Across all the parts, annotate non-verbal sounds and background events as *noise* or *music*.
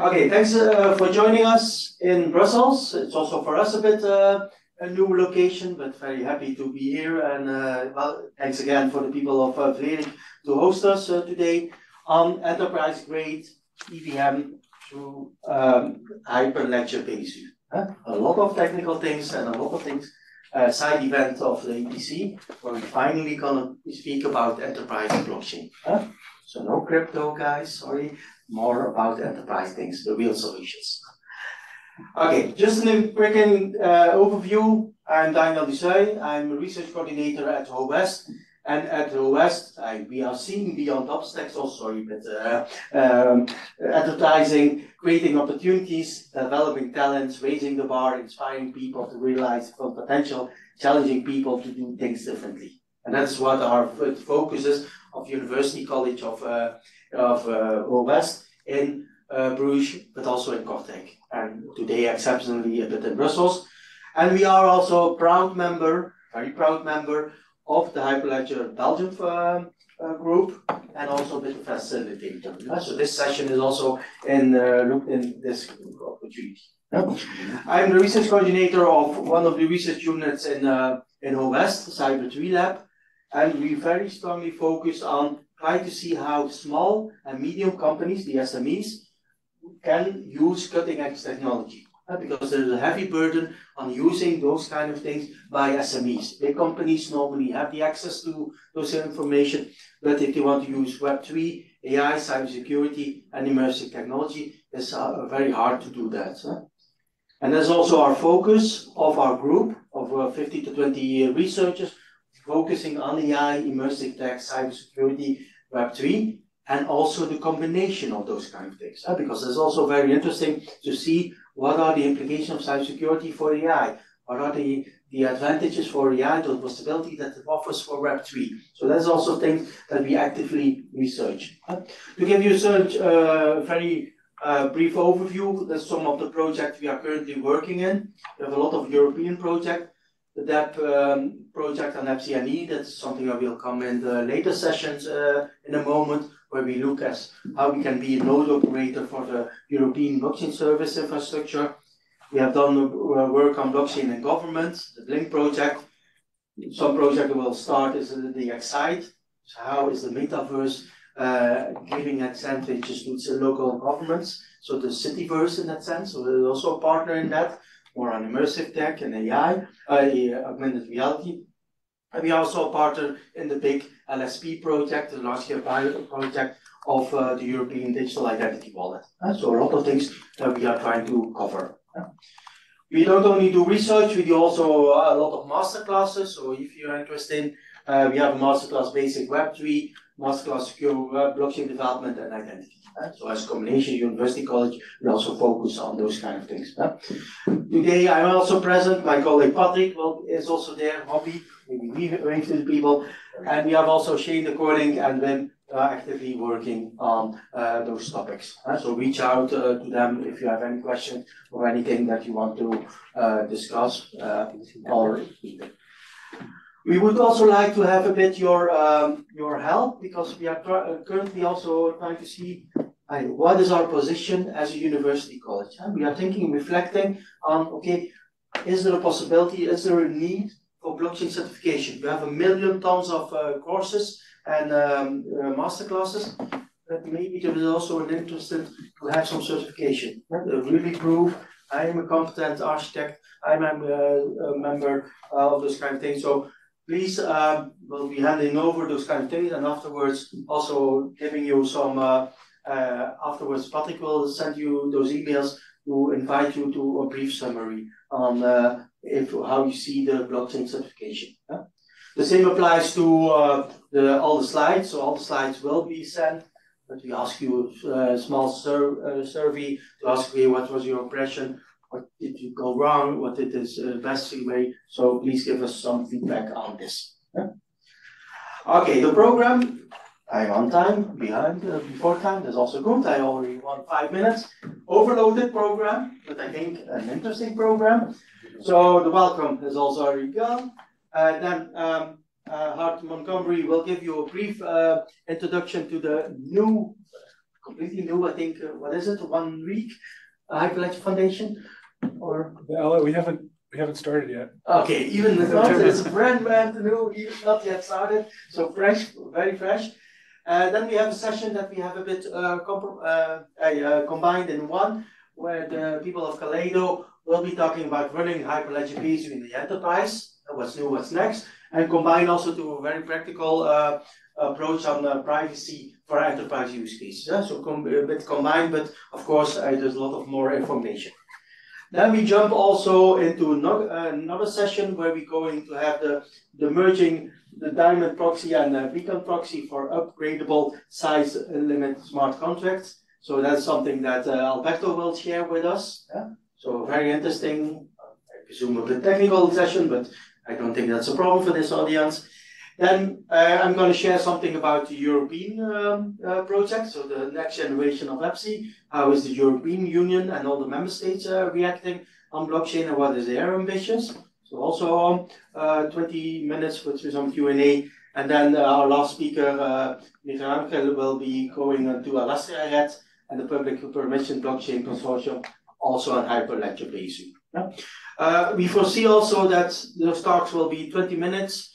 Okay, thanks uh, for joining us in Brussels. It's also for us a bit uh, a new location, but very happy to be here. And uh, well, thanks again for the people of uh, Vlerick to host us uh, today on enterprise grade EVM through um, Hyperledger Besu. Huh? A lot of technical things and a lot of things. Uh, side event of the EthCC, where we finally gonna speak about enterprise blockchain. Huh? So no crypto, guys. Sorry, more about enterprise things, the real solutions. Okay, just a quick uh, overview. I'm Daniël Du Seuil. I'm a research coordinator at Howest. And at Howest, I, we are seeing beyond obstacles, oh sorry, but uh, um, advertising, creating opportunities, developing talents, raising the bar, inspiring people to realize full potential, challenging people to do things differently. And that's what our focus is of University College of, uh, of uh, West in uh, Bruges, but also in Kortrijk. And today, exceptionally, a bit in Brussels. And we are also a proud member, very proud member of the Hyperledger Belgium uh, uh, group and also a bit of facilitator. So this session is also in uh, looked in this opportunity. I'm the research coordinator of one of the research units in uh, in Howest, Cyber 3 Lab, and we very strongly focus on try to see how small and medium companies, the SMEs, can use cutting edge technology. Uh, because there's a heavy burden on using those kind of things by SMEs. Big companies normally have the access to those information, but if they want to use Web3, AI, cybersecurity, and immersive technology, it's uh, very hard to do that. Huh? And that's also our focus of our group of uh, 50 to 20 researchers focusing on AI, immersive tech, cybersecurity, Web3, and also the combination of those kind of things. Because it's also very interesting to see what are the implications of cybersecurity for AI, what are the, the advantages for AI, the possibility that it offers for Web3. So that's also things that we actively research. To give you such a very uh, brief overview, there's some of the projects we are currently working in. We have a lot of European projects the DEP um, project on FCNE. That's something that will come in the later sessions uh, in a moment, where we look at how we can be a node operator for the European blockchain service infrastructure. We have done uh, work on blockchain and government, the Blink project. Some project will start is the Excite. So how is the metaverse uh, giving advantages to local governments? So the Cityverse in that sense. So we're also a partner in that more on immersive tech and AI, uh, augmented reality. And we also a partner in the big LSP project, the large scale pilot project of uh, the European Digital Identity Wallet. Uh, so a lot of things that we are trying to cover. We don't only do research, we do also a lot of master classes. So if you're interested, uh, we have a masterclass basic Web3, masterclass secure web, blockchain development and identity. So as a combination university college, we also focus on those kind of things. Today I'm also present, my colleague Patrick will, is also there, Hobby, maybe we wave to the people. And we have also Shane According and Wim uh, actively working on uh, those topics. So reach out uh, to them if you have any questions or anything that you want to uh, discuss uh, or we would also like to have a bit your um, your help because we are currently also trying to see what is our position as a university college? We are thinking, reflecting on, okay, is there a possibility, is there a need for blockchain certification? We have a million tons of uh, courses and um, uh, master classes, but maybe there is also an interest to have some certification. Uh, really prove I am a competent architect, I'm a, uh, a member uh, of this kind of thing. So please, um, we'll be handing over those kind of things and afterwards also giving you some uh, uh, afterwards, Patrick will send you those emails to invite you to a brief summary on uh, if how you see the blockchain certification. Yeah? The same applies to uh, the, all the slides. So all the slides will be sent, but we ask you a small sur uh, survey to ask you what was your impression, what did you go wrong, what did this uh, best way. So please give us some feedback on this. Yeah? Okay, the program I'm on time, behind, uh, before time, that's also good. I already want five minutes. Overloaded program, but I think an interesting program. So the welcome has also already gone. Uh, then um, uh, Hart Montgomery will give you a brief uh, introduction to the new completely new, I think, uh, what is it, one week? Uh, Hyperledger Foundation, or? Well, we haven't, we haven't started yet. Okay, even not, it's brand brand new, even not yet started, so fresh, very fresh. Uh, then we have a session that we have a bit uh, uh, uh, combined in one, where the people of Kaleido will be talking about running Hyperledger Besu in the enterprise, what's new, what's next, and combine also to a very practical uh, approach on uh, privacy for enterprise use cases. Yeah? So a bit combined, but of course uh, there's a lot of more information. Then we jump also into another, another session where we're going to have the, the merging the Diamond proxy and the Beacon proxy for upgradable size limit smart contracts. So that's something that uh, Alberto will share with us. Yeah? So very interesting, I presume a bit technical session, but I don't think that's a problem for this audience. Then uh, I'm going to share something about the European um, uh, project, so the next generation of EBSI. How is the European Union and all the member states uh, reacting on blockchain and what is their ambitions? So also uh, 20 minutes with some Q&A. And then uh, our last speaker, uh, Miguel will be going to Alastria Red and the Public Permission Blockchain Consortium, also on Hyperledger Besu. Yeah? Uh, we foresee also that those talks will be 20 minutes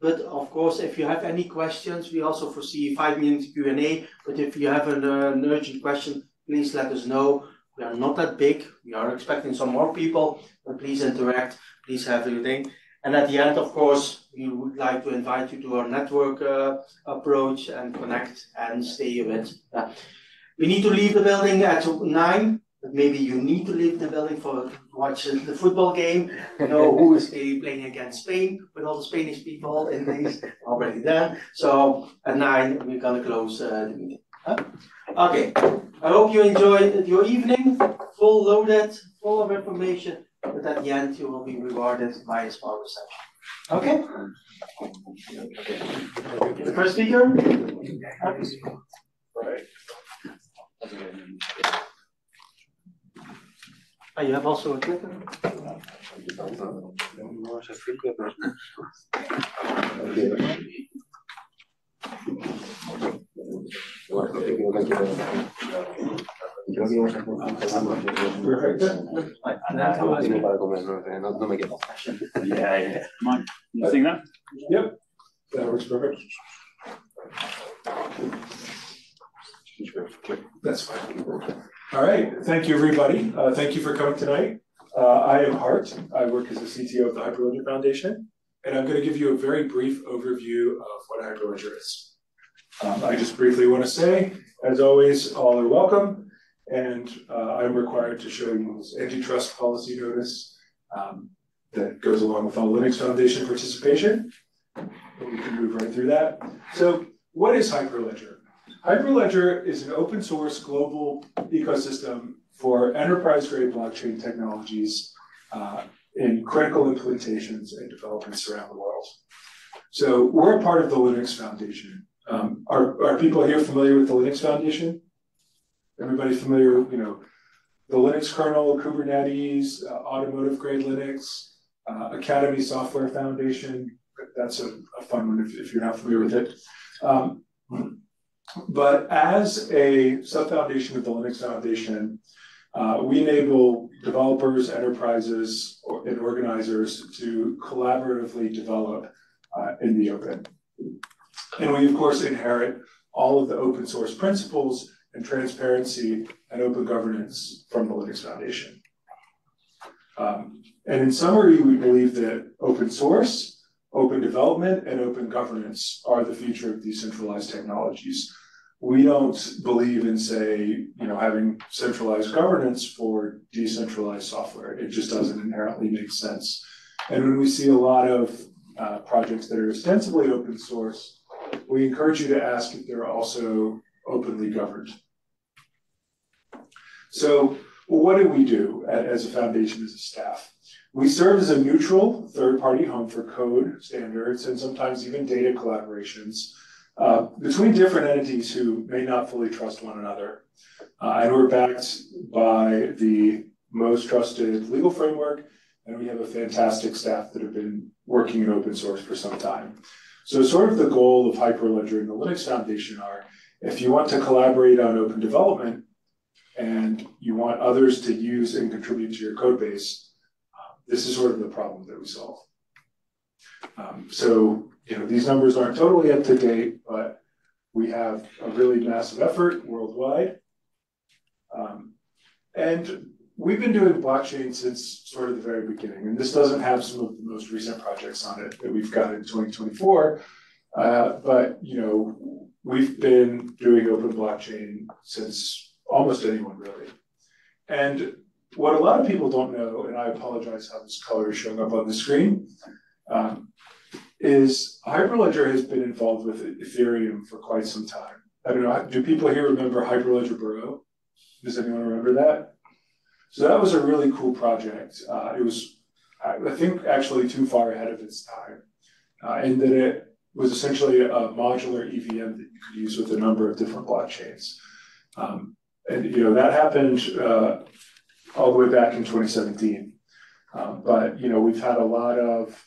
but of course, if you have any questions, we also foresee five minutes Q&A. But if you have an, uh, an urgent question, please let us know. We are not that big. We are expecting some more people, but please interact. Please have everything. And at the end, of course, we would like to invite you to our network uh, approach and connect and stay with. Uh, we need to leave the building at nine maybe you need to leave the building for watch the football game. You know who is playing against Spain with all the Spanish people in these already there. So at nine we're gonna close uh, the meeting. Huh? Okay. I hope you enjoyed your evening, full loaded, full of information. But at the end you will be rewarded by a small reception. Okay. The first speaker. Right. Oh, you have also a clicker? Yeah, yeah. Mike, you seeing that? Yep, that works perfect. That's fine. All right, thank you, everybody. Uh, thank you for coming tonight. Uh, I am Hart. I work as the CTO of the Hyperledger Foundation, and I'm going to give you a very brief overview of what Hyperledger is. Um, I just briefly want to say, as always, all are welcome, and uh, I'm required to show you this antitrust policy notice um, that goes along with all Linux Foundation participation. But We can move right through that. So, what is Hyperledger? Hyperledger is an open source global ecosystem for enterprise grade blockchain technologies uh, in critical implementations and developments around the world. So we're a part of the Linux Foundation. Um, are, are people here familiar with the Linux Foundation? Everybody familiar you know, the Linux kernel, Kubernetes, uh, automotive grade Linux, uh, Academy Software Foundation. That's a, a fun one if, if, you're not familiar with it. Um, but as a sub-foundation of the Linux Foundation, uh, we enable developers, enterprises, and organizers to collaboratively develop uh, in the open. And we, of course, inherit all of the open source principles and transparency and open governance from the Linux Foundation. Um, and in summary, we believe that open source, open development, and open governance are the future of decentralized technologies we don't believe in, say, you know, having centralized governance for decentralized software. It just doesn't inherently make sense. And when we see a lot of uh, projects that are ostensibly open source, we encourage you to ask if they're also openly governed. So what do we do as a foundation, as a staff? We serve as a neutral third-party home for code standards and sometimes even data collaborations uh, between different entities who may not fully trust one another. Uh, and we're backed by the most trusted legal framework, and we have a fantastic staff that have been working in open source for some time. So sort of the goal of Hyperledger and the Linux Foundation are if you want to collaborate on open development and you want others to use and contribute to your code base, this is sort of the problem that we solve. Um, so, you know, these numbers aren't totally up to date, but we have a really massive effort worldwide. Um, and we've been doing blockchain since sort of the very beginning, and this doesn't have some of the most recent projects on it that we've got in 2024. Uh, but you know, we've been doing open blockchain since almost anyone really. And what a lot of people don't know, and I apologize how this color is showing up on the screen, um, is Hyperledger has been involved with Ethereum for quite some time. I don't know, do people here remember Hyperledger Burrow? Does anyone remember that? So that was a really cool project. Uh, it was, I think, actually too far ahead of its time, uh, that it was essentially a modular EVM that you could use with a number of different blockchains. Um, and you know that happened uh, all the way back in 2017. Um, but you know we've had a lot of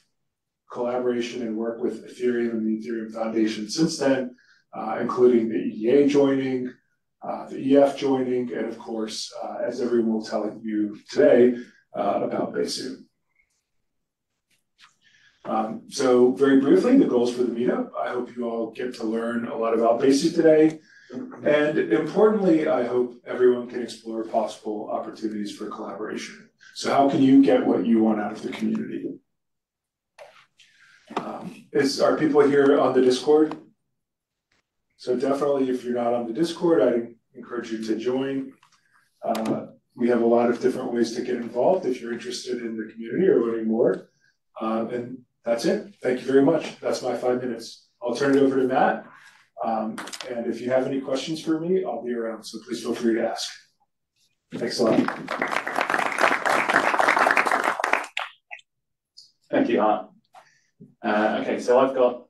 collaboration and work with Ethereum and the Ethereum Foundation since then, uh, including the EEA joining, uh, the EF joining, and of course, uh, as everyone will tell you today, uh, about Besu. Um, so very briefly, the goals for the meetup. I hope you all get to learn a lot about Besu today. And importantly, I hope everyone can explore possible opportunities for collaboration. So how can you get what you want out of the community? Um, is, are people here on the Discord? So definitely, if you're not on the Discord, I encourage you to join. Uh, we have a lot of different ways to get involved if you're interested in the community or learning more. Um, and that's it. Thank you very much. That's my five minutes. I'll turn it over to Matt. Um, and if you have any questions for me, I'll be around. So please feel free to ask. Thanks a lot. Thank you, Hart. Uh, okay, so I've got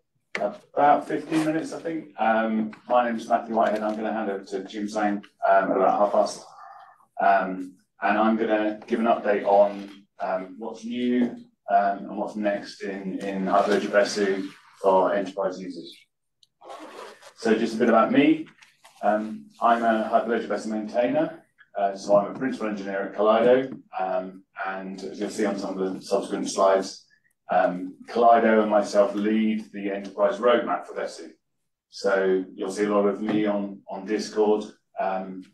about 15 minutes, I think. Um, my name is Matthew Whitehead. I'm going to hand over to Jim Zhang um, about half past. Um, and I'm going to give an update on um, what's new um, and what's next in, in Hyperledger Besu for enterprise users. So just a bit about me. Um, I'm a Hyperledger Besu maintainer. Uh, so I'm a principal engineer at Kaleido. and as you'll see on some of the subsequent slides, um, Kaleido and myself lead the enterprise roadmap for Besu. So you'll see a lot of me on, on Discord um,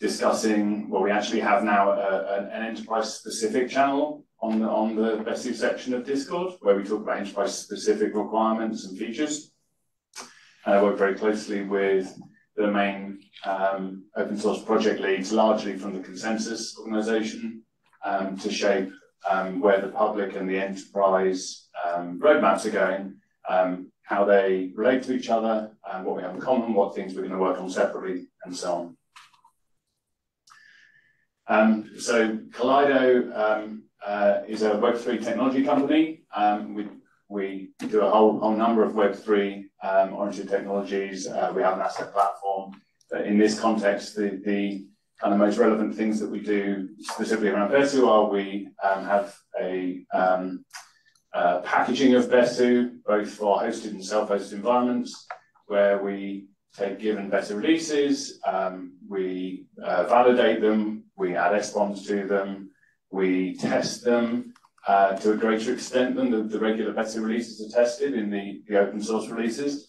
discussing, well, we actually have now a, a, an enterprise specific channel on the, on the Besu section of Discord where we talk about enterprise specific requirements and features. I work very closely with the main um, open source project leads, largely from the Consensys organization, um, to shape um, where the public and the enterprise um, roadmaps are going, um, how they relate to each other, and what we have in common, what things we're going to work on separately, and so on. Um, so Kaleido um, uh, is a Web3 technology company. Um, we, we do a whole, whole number of Web3 oriented technologies. Uh, we have an asset platform. In this context, the, the kind of most relevant things that we do specifically around Besu are we um, have a um, uh, packaging of Besu, both for hosted and self-hosted environments, where we take given Besu releases, um, we uh, validate them, we add SBOMs to them, we test them uh, to a greater extent than the, the regular Besu releases are tested in the, the open source releases.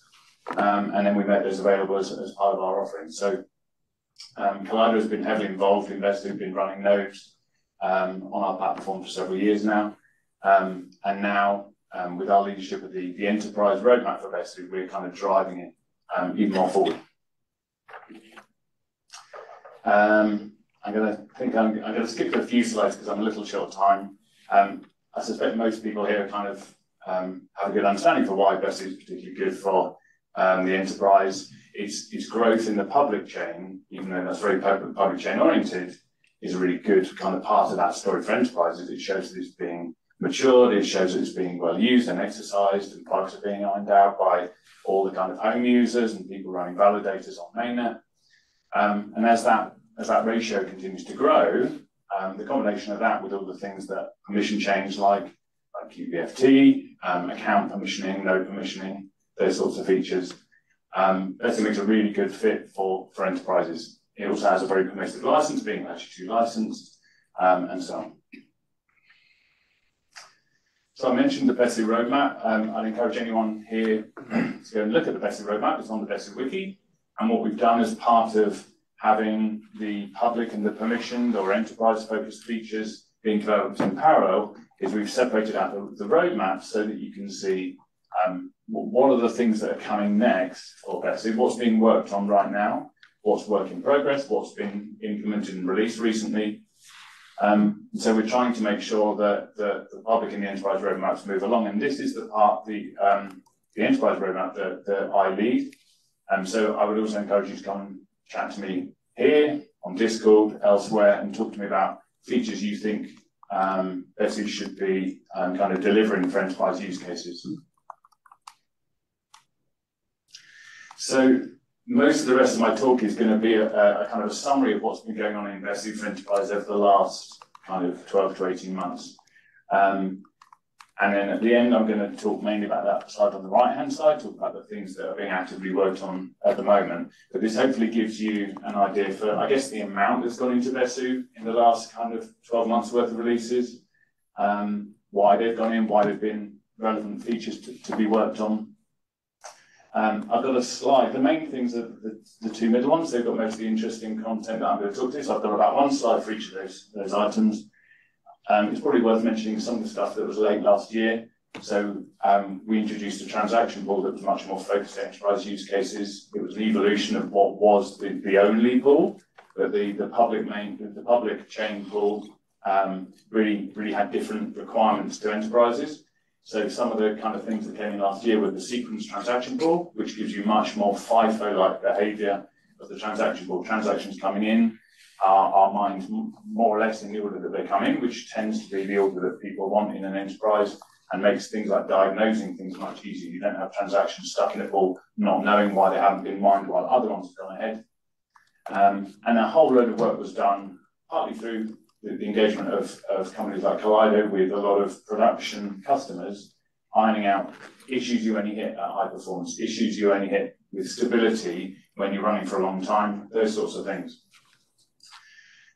Um, and then we make those available as, as part of our offering. So um, Kaleido has been heavily involved in Besu, who've been running nodes um, on our platform for several years now. Um, and now, um, with our leadership of the, the enterprise roadmap for Besu, we're kind of driving it um, even more forward. Um, I'm going to think I'm, I'm going to skip a few slides because I'm a little short of time. Um, I suspect most people here kind of um, have a good understanding for why Besu is particularly good for um, the enterprise its, its growth in the public chain, even though that's very public, public chain oriented, is a really good kind of part of that story for enterprises. It shows that it's being matured, it shows that it's being well used and exercised, and products are being ironed out by all the kind of home users and people running validators on mainnet. Um, and as that as that ratio continues to grow, um, the combination of that with all the things that permission change like like QBFT, um, account permissioning, no permissioning, those sorts of features um, makes a really good fit for, for enterprises. It also has a very permissive license, being 2 licensed, um, and so on. So I mentioned the Besu roadmap. Um, I'd encourage anyone here *clears throat* to go and look at the Besu roadmap. It's on the Besu wiki. And what we've done as part of having the public and the permissioned or enterprise focused features being developed in parallel is we've separated out the, the roadmap so that you can see um, what are the things that are coming next for Besu, what's being worked on right now, what's work in progress, what's been implemented and released recently, um, so we're trying to make sure that the, the public and the enterprise roadmaps move along. And this is the part, the, um, the enterprise roadmap that, that I lead. Um, so I would also encourage you to come chat to me here on Discord, elsewhere, and talk to me about features you think um, should be um, kind of delivering for enterprise use cases. So most of the rest of my talk is going to be a, a, kind of a summary of what's been going on in Besu for Enterprise over the last kind of 12 to 18 months. Um, and then at the end, I'm going to talk mainly about that side on the right-hand side, talk about the things that are being actively worked on at the moment. But this hopefully gives you an idea for, I guess, the amount that's gone into Besu in the last kind of 12 months worth of releases, um, why they've gone in, why they've been relevant features to, to be worked on, um, I've got a slide. The main things are the, the, two middle ones. They've got most of the interesting content that I'm going to talk to. So I've got about one slide for each of those, those items. Um, it's probably worth mentioning some of the stuff that was late last year. So um, we introduced a transaction pool that was much more focused on enterprise use cases. It was an evolution of what was the, the only pool, but the, the public main the public chain pool um, really really had different requirements to enterprises. So some of the kind of things that came in last year were the sequence transaction pool, which gives you much more FIFO-like behavior of the transaction pool. Transactions coming in are mined more or less in the order that they come in, which tends to be the order that people want in an enterprise and makes things like diagnosing things much easier. You don't have transactions stuck in a pool, not knowing why they haven't been mined while other ones have gone ahead. Um, and a whole load of work was done partly through the, the engagement of, of companies like Kaleido with a lot of production customers, ironing out issues you only hit at high performance, issues you only hit with stability when you're running for a long time, those sorts of things.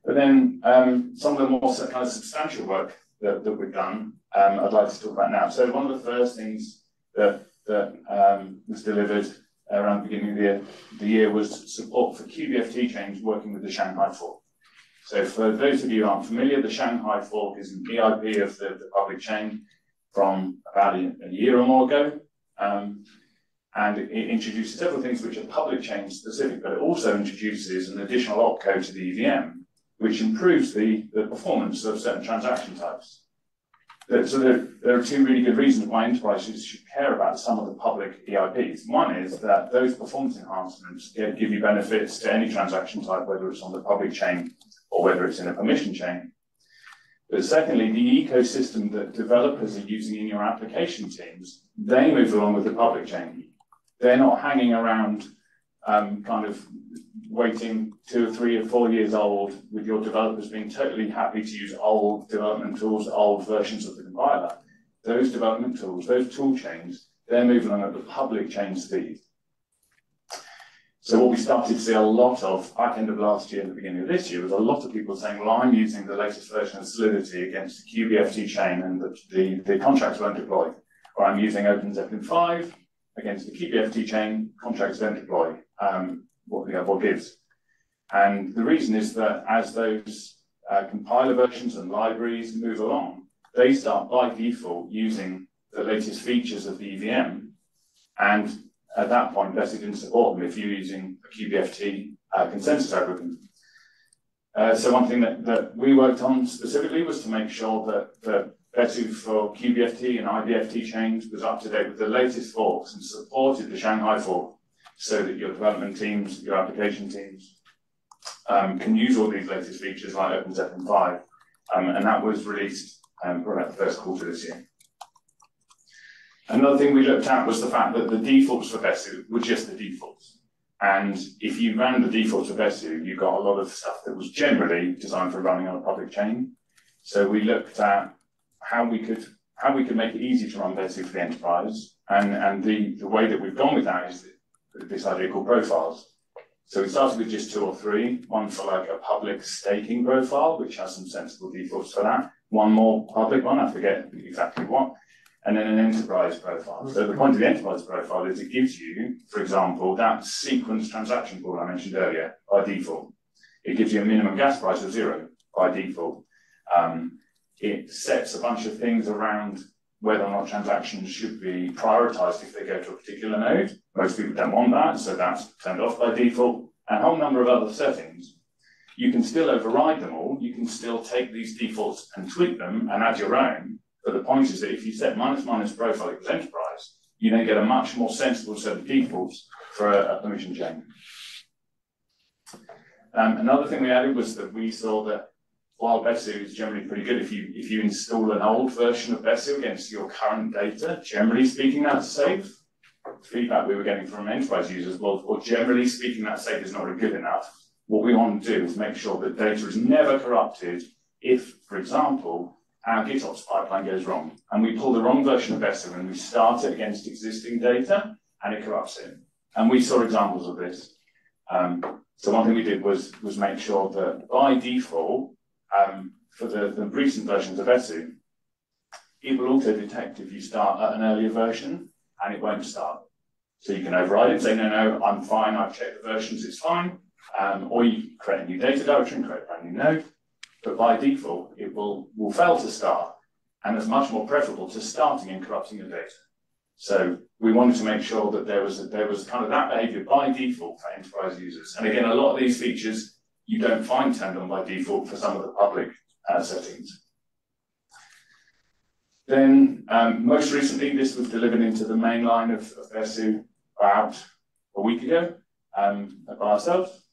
But then um, some of the more kind of substantial work that, that we've done, um, I'd like to talk about now. So one of the first things that, that um, was delivered around the beginning of the year, the year was support for QBFT chains working with the Shanghai fork. So for those of you who aren't familiar, the Shanghai fork is an EIP of the, the public chain from about a, a year or more ago. Um, and it, introduces several things which are public chain specific, but it also introduces an additional opcode to the EVM, which improves the, the performance of certain transaction types. So there, there, are two really good reasons why enterprises should care about some of the public EIPs. One is that those performance enhancements give you benefits to any transaction type, whether it's on the public chain or whether it's in a permission chain. But secondly, the ecosystem that developers are using in your application teams, they move along with the public chain. They're not hanging around um, kind of waiting two or three or four years old with your developers being totally happy to use old development tools, old versions of the compiler. Those development tools, those tool chains, they're moving along at the public chain speed. So what we started to see a lot of back end of last year and the beginning of this year was a lot of people saying, well, I'm using the latest version of Solidity against the QBFT chain and the, the, the contracts won't deploy. Or I'm using OpenZeppelin 5 against the QBFT chain, contracts don't deploy. Um, what, what gives? And the reason is that as those uh, compiler versions and libraries move along, they start by default using the latest features of the EVM and at that point, Besu didn't support them if you're using a QBFT uh, consensus algorithm. Uh, so one thing that, that we worked on specifically was to make sure that, that Besu for QBFT and IBFT chains was up to date with the latest forks and supported the Shanghai fork so that your development teams, your application teams um, can use all these latest features like OpenZeppelin 5. Um, and that was released um, about the first quarter this year. Another thing we looked at was the fact that the defaults for Besu were just the defaults. And if you ran the defaults for Besu, you got a lot of stuff that was generally designed for running on a public chain. So we looked at how we could how we could make it easy to run Besu for the enterprise. And, and the, the way that we've gone with that is that this idea profiles. So we started with just two or three, one for like a public staking profile, which has some sensible defaults for that, one more public one, I forget exactly what, and then an enterprise profile. So the point of the enterprise profile is it gives you, for example, that sequence transaction pool I mentioned earlier by default. It gives you a minimum gas price of zero by default. Um, it sets a bunch of things around whether or not transactions should be prioritized if they go to a particular node. Most people don't want that, so that's turned off by default. And a whole number of other settings. You can still override them all. You can still take these defaults and tweak them and add your own. But the point is that if you set minus minus profile equals enterprise, you then get a much more sensible set of defaults for a, a permission chain. Um, another thing we added was that we saw that while Besu is generally pretty good, if you if you install an old version of Besu against your current data, generally speaking, that's safe. Feedback we were getting from enterprise users was, well, generally speaking, that safe is not really good enough. What we want to do is make sure that data is never corrupted if, for example, our GitOps pipeline goes wrong and we pull the wrong version of Besu and we start it against existing data and it corrupts it. And we saw examples of this. Um, so one thing we did was was make sure that by default, um, for the, the recent versions of Besu, it will auto detect if you start at an earlier version and it won't start. So you can override it and say, no, no, I'm fine, I've checked the versions, it's fine. Um, or you create a new data directory and create a brand new node. But by default, it will, will fail to start. And it's much more preferable to starting and corrupting your data. So we wanted to make sure that there was a, there was kind of that behavior by default for enterprise users. And again, a lot of these features you don't find turned on by default for some of the public uh, settings. Then, um, most recently, this was delivered into the main line of, of Besu about a week ago um, by ourselves.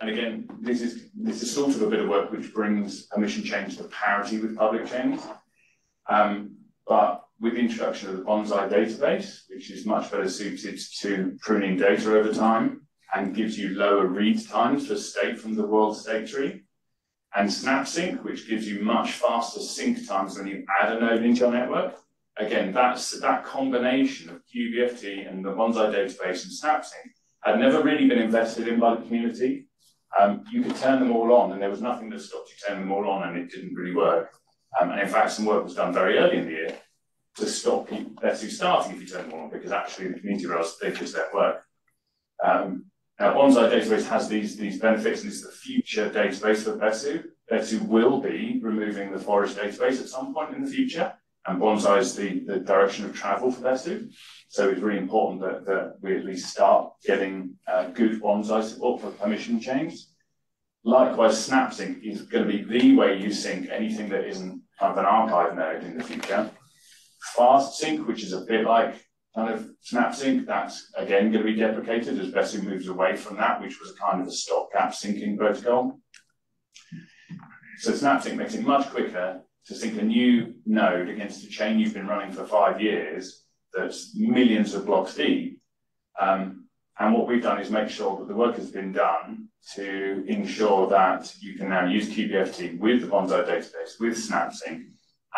And again, this is this is sort of a bit of work which brings permission chains to parity with public chains. Um, but with the introduction of the Bonsai database, which is much better suited to pruning data over time, and gives you lower read times for state from the world state tree. And SnapSync, which gives you much faster sync times when you add a node into your network. Again, that's that combination of QBFT and the Bonsai database and SnapSync had never really been invested in by the community. Um, you could turn them all on, and there was nothing that stopped you turning them all on, and it didn't really work. Um, and in fact, some work was done very early in the year to stop people starting if you turn them all on, because actually the community rails they just don't work. Um, now, Bonsai database has these, these benefits, and it's the future database for Besu. Besu will be removing the forest database at some point in the future, and Bonsai is the, the direction of travel for Besu. So it's really important that, that we at least start getting uh, good Bonsai support for permission chains. Likewise, SnapSync is going to be the way you sync anything that isn't kind of an archive node in the future. FastSync, which is a bit like kind of SnapSync, that's again going to be deprecated as Besu moves away from that, which was kind of a stopgap syncing protocol. So SnapSync makes it much quicker to sync a new node against a chain you've been running for five years that's millions of blocks deep. Um, and what we've done is make sure that the work has been done to ensure that you can now use QBFT with the Bonsai database, with SnapSync,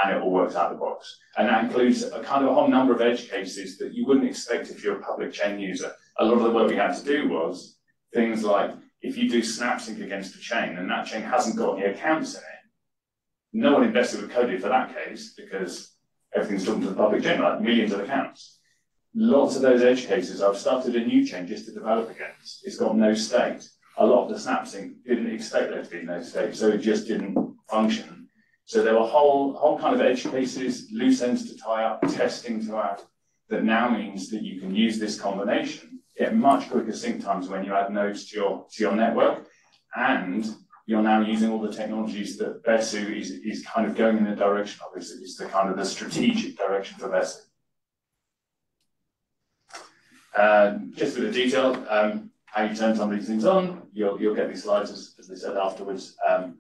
and it all works out of the box. And that includes a kind of a whole number of edge cases that you wouldn't expect if you're a public chain user. A lot of the work we had to do was things like if you do SnapSync against a chain and that chain hasn't got any accounts in it, no one invested with Cody for that case because everything's talking to the public chain, like millions of accounts. Lots of those edge cases, I've started a new chain just to develop against. It's got no state. A lot of the SnapSync didn't expect there to be no state, so it just didn't function so there were whole, whole kind of edge cases, loose ends to tie up, testing to add, that now means that you can use this combination, get much quicker sync times when you add nodes to your, to your network, and you're now using all the technologies that Besu is, is kind of going in the direction of, is, is the kind of the strategic direction for Besu. Uh, just a bit of detail, um, how you turn some of these things on, you'll, you'll get these slides, as, as they said afterwards. Um,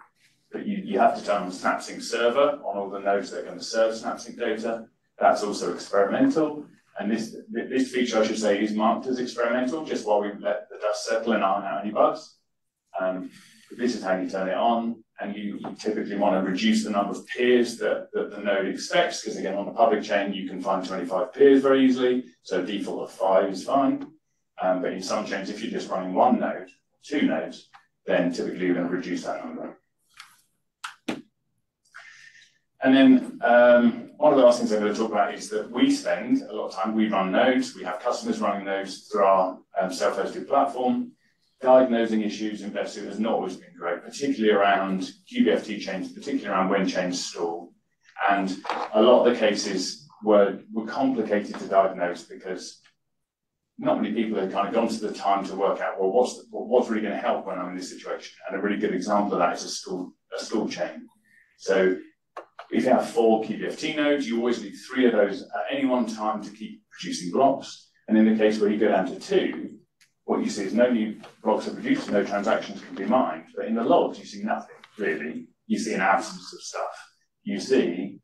but you, you have to turn on SnapSync server on all the nodes that are going to serve SnapSync data. That's also experimental. And this, this feature, I should say, is marked as experimental just while we let the dust settle and iron out any bugs. Um, this is how you turn it on. And you, you, typically want to reduce the number of peers that, that the node expects, because again, on the public chain, you can find 25 peers very easily. So default of five is fine. Um, but in some chains, if you're just running one node, two nodes, then typically you're going to reduce that number. And then um, one of the last things I'm going to talk about is that we spend a lot of time, we run nodes, we have customers running nodes through our um, self-hosted platform. Diagnosing issues in Besu has not always been great, particularly around QBFT chains, particularly around when chains stall. And a lot of the cases were, were complicated to diagnose because not many people had kind of gone to the time to work out, well, what's, the, what's really going to help when I'm in this situation? And a really good example of that is a school, a stall chain. So if you have four QBFT nodes, you always need three of those at any one time to keep producing blocks. And in the case where you go down to two, what you see is no new blocks are produced, no transactions can be mined. But in the logs, you see nothing, really. You see an absence of stuff. You see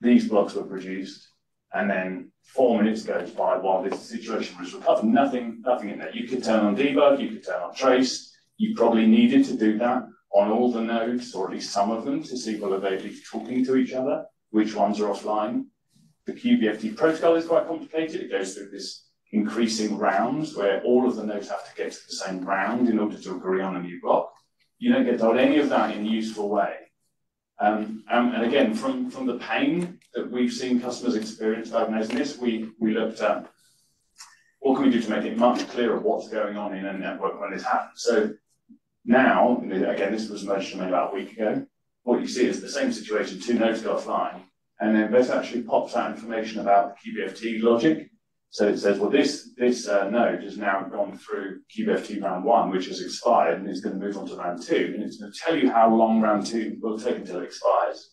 these blocks were produced, and then four minutes goes by while this situation was recovered. Nothing, nothing in there. You could turn on debug, you could turn on trace. You probably needed to do that on all the nodes, or at least some of them, to see whether they're talking to each other, which ones are offline. The QBFT protocol is quite complicated. It goes through this increasing rounds where all of the nodes have to get to the same round in order to agree on a new block. You don't get told any of that in a useful way. Um, um, and again, from, from the pain that we've seen customers experience diagnosing this, we, we looked at what can we do to make it much clearer what's going on in a network when this happens. So now, again, this was merged to me about a week ago. What you see is the same situation, two nodes go offline, and then this actually pops out information about the QBFT logic. So it says, well, this, this uh, node has now gone through QBFT round one, which has expired, and is going to move on to round two. And it's going to tell you how long round two will take until it expires.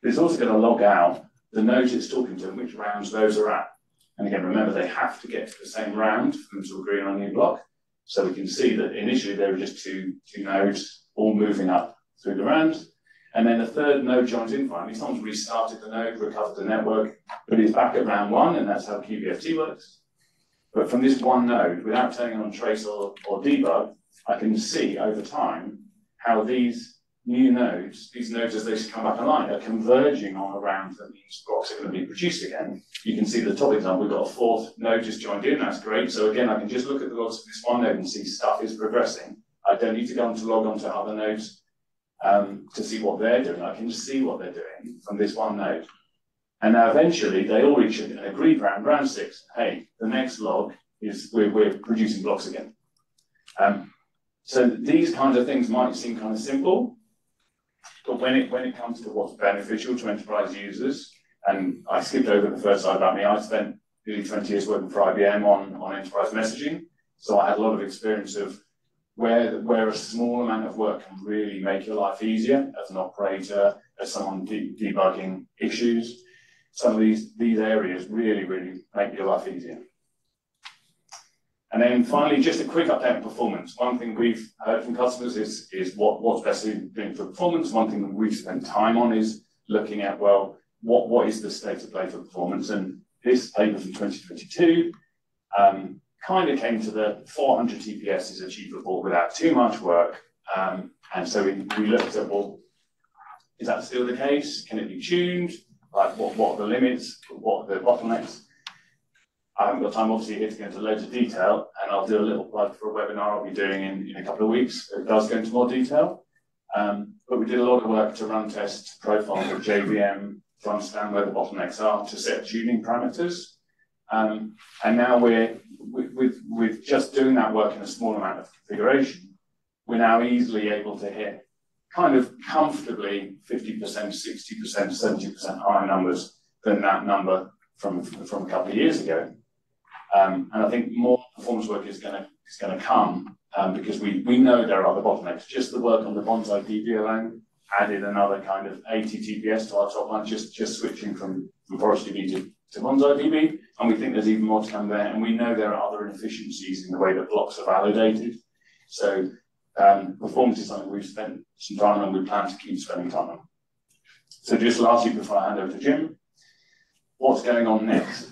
But it's also going to log out the nodes it's talking to and which rounds those are at. And again, remember, they have to get to the same round for them to agree on a new block. So we can see that initially there were just two, two nodes all moving up through the rounds. And then a third node joins in finally. Someone's restarted the node, recovered the network, but it's back at round one, and that's how QBFT works. But from this one node, without turning on trace or, or debug, I can see over time how these new nodes, these nodes as they come back online, are converging on a round that means blocks are going to be produced again. You can see the top example, we've got a fourth node just joined in, that's great. So again, I can just look at the logs of this one node and see stuff is progressing. I don't need to go on to log on to other nodes um, to see what they're doing. I can just see what they're doing from this one node. And now eventually they all reach an agreed round, round six. Hey, the next log is we're, we're producing blocks again. Um, so these kinds of things might seem kind of simple, but when it when it comes to what's beneficial to enterprise users, and I skipped over the first slide about me, I spent nearly 20 years working for IBM on, on enterprise messaging. So I had a lot of experience of where, where a small amount of work can really make your life easier as an operator, as someone de debugging issues. Some of these, these areas really, really make your life easier. And then finally, just a quick update on performance. One thing we've heard from customers is, is what, what's best doing for performance. One thing that we've spent time on is looking at, well, what, what is the state of play for performance? And this paper from 2022 um, kind of came to the 400 TPS is achievable without too much work. Um, and so we, we looked at, well, is that still the case? Can it be tuned? Like, what, what are the limits? What are the bottlenecks? I haven't got time, obviously, here to go into loads of detail, and I'll do a little plug for a webinar I'll be doing in, in a couple of weeks. It does go into more detail. Um, but we did a lot of work to run test profile with JVM to understand where the bottlenecks are to set tuning parameters. Um, and now we're, with, with just doing that work in a small amount of configuration, we're now easily able to hit kind of comfortably 50%, 60%, 70% higher numbers than that number from, from a couple of years ago. Um, and I think more performance work is going to come um, because we, know there are other bottlenecks. Just the work on the Bonsai DB alone added another kind of 80 TPS to our top line, just, just switching from, from Forest DB to, Bonsai DB. And we think there's even more to come there. And we know there are other inefficiencies in the way that blocks are validated. So um, performance is something we've spent some time on, and we plan to keep spending time on. So just lastly, before I hand over to Jim, what's going on next?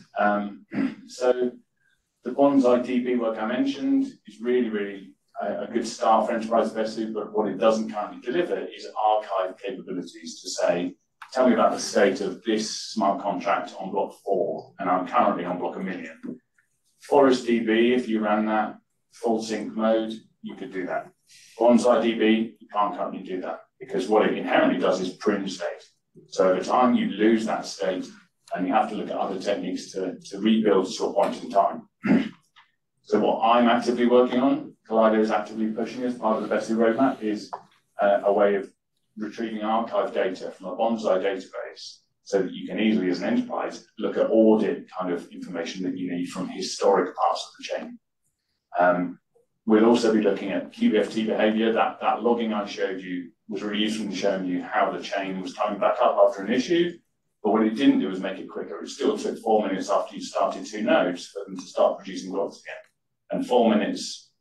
*clears throat* So the Bonsai DB work I mentioned is really, really a, a good start for Enterprise Besu, but what it doesn't currently deliver is archive capabilities to say, tell me about the state of this smart contract on block four, and I'm currently on block a million. Forest DB, if you ran that full sync mode, you could do that. Bonsai DB, you can't currently do that because what it inherently does is prune state. So over time, you lose that state and you have to look at other techniques to, to rebuild to a point in time. *clears throat* so what I'm actively working on, Kaleido is actively pushing as part of the BESU roadmap, is uh, a way of retrieving archive data from a bonsai database so that you can easily, as an enterprise, look at audit kind of information that you need from historic parts of the chain. Um, we'll also be looking at QBFT behavior. That, that logging I showed you was really useful in showing you how the chain was coming back up after an issue. But what it didn't do was make it quicker. It still took four minutes after you started two nodes for them to start producing logs again. And four minutes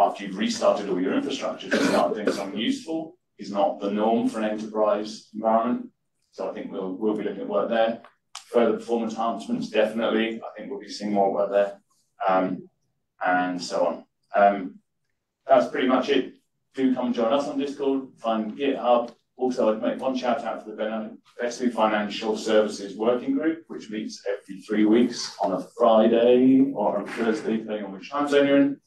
after you've restarted all your infrastructure to start doing something useful is not the norm for an enterprise environment. So I think we'll, we'll be looking at work there. Further performance enhancements, definitely. I think we'll be seeing more work there. Um, and so on. Um, that's pretty much it. Do come join us on Discord, find GitHub. Also, I'd make one shout out to the BESU Financial Services Working Group, which meets every three weeks on a Friday or a Thursday, depending on which time zone you're in.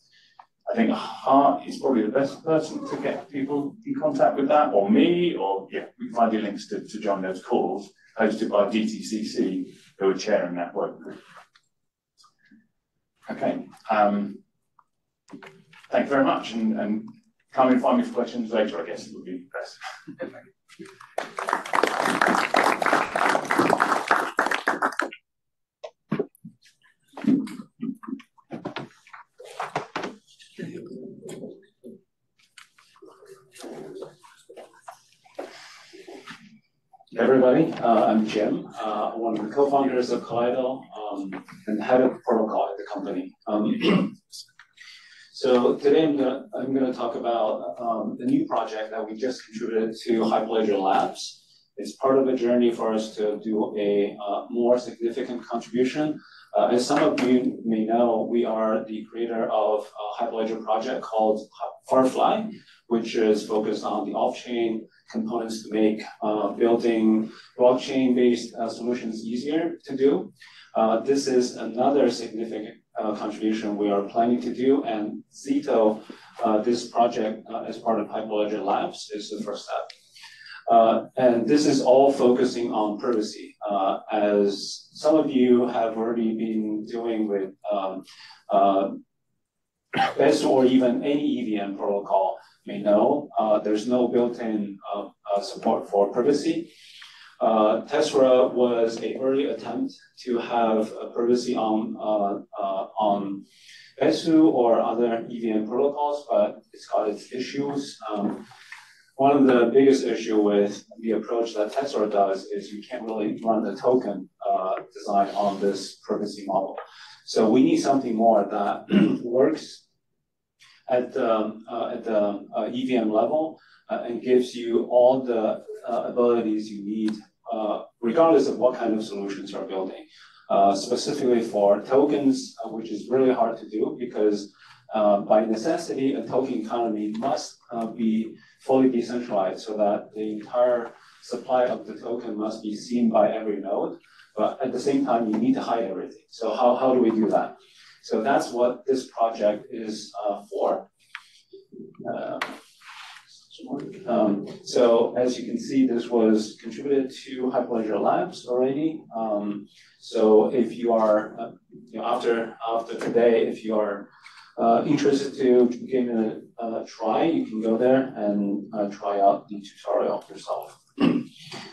I think Hart is probably the best person to get people in contact with that, or me, or yeah, we can find you links to, to join those calls hosted by DTCC, who are chairing that working group. Okay. Um, thank you very much, and, and come and find me for questions later, I guess it would be best. everybody. Uh, I'm Jim, uh, one of the co-founders of Kaleido um, and head of protocol at the company. Um, so today I'm gonna, I'm gonna talk about um, the new project that we just contributed to Hyperledger Labs. It's part of a journey for us to do a uh, more significant contribution. Uh, as some of you may know, we are the creator of a Hyperledger project called Firefly, which is focused on the off-chain components to make uh, building blockchain-based uh, solutions easier to do. Uh, this is another significant contribution we are planning to do, and Zeto, uh, this project uh, as part of Hyperledger Labs, is the first step. and this is all focusing on privacy, as some of you have already been doing with um, BESU or even any EVM protocol may know, uh, there's no built-in uh, uh, support for privacy. Uh, Tessera was an early attempt to have a privacy on on BESU or other EVM protocols, but it's got its issues. Um, one of the biggest issue with the approach that Tessera does is you can't really run the token uh, design on this privacy model. So we need something more that *clears throat* works at the, uh, at the uh, EVM level uh, and gives you all the abilities you need, Uh, regardless of what kind of solutions you're building. Uh, specifically for tokens, uh, which is really hard to do because by necessity, a token economy must be fully decentralized so that the entire supply of the token must be seen by every node. But at the same time, you need to hide everything. So how, how do we do that? So that's what this project is uh, for. Uh, um, so as you can see, this was contributed to Hyperledger Labs already. Um, so if you are, uh, you know, after after today, if you are uh, interested to give it a, a, try, you can go there and uh, try out the tutorial yourself. *clears throat*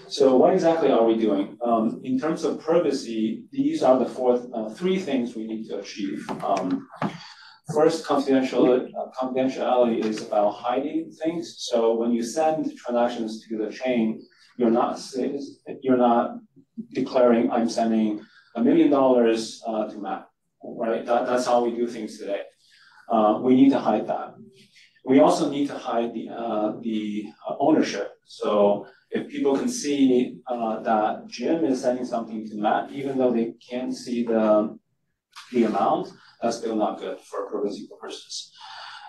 So what exactly are we doing? Um, in terms of privacy, these are the four, uh, three things we need to achieve. First, confidentiality, uh, confidentiality is about hiding things. So when you send transactions to the chain, you're not you're not declaring I'm sending a million dollars uh, to Matt, right? That, that's how we do things today. Uh, we need to hide that. We also need to hide the uh, the ownership. So if people can see uh, that Jim is sending something to Matt, even though they can't see the, the amount, that's still not good for privacy purposes.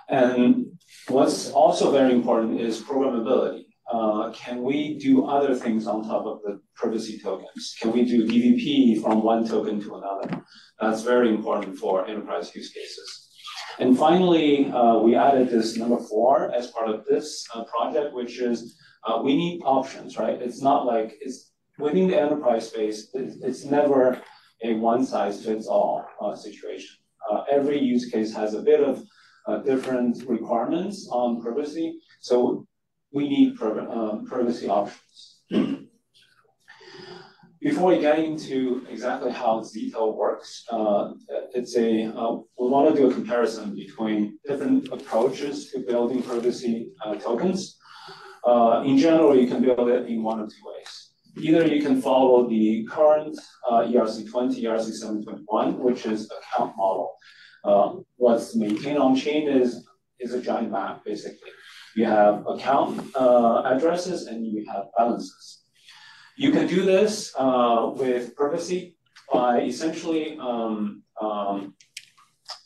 And what's also very important is programmability. Uh, can we do other things on top of the privacy tokens? Can we do DVP from one token to another? That's very important for enterprise use cases. And finally, uh, we added this number four as part of this uh, project, which is uh, we need options, right? It's not like it's within the enterprise space, it's, it's never a one size fits all uh, situation. Uh, every use case has a bit of uh, different requirements on privacy. So we need uh, privacy options. *clears throat* Before we get into exactly how Zeto works, uh, it's a we want to do a comparison between different approaches to building privacy tokens. In general, you can build it in one of two ways. Either you can follow the current uh, ERC20, ERC721, which is account model. what's maintained on chain is is a giant map, basically. You have account uh, addresses and you have balances. You can do this uh, with privacy by essentially um, um,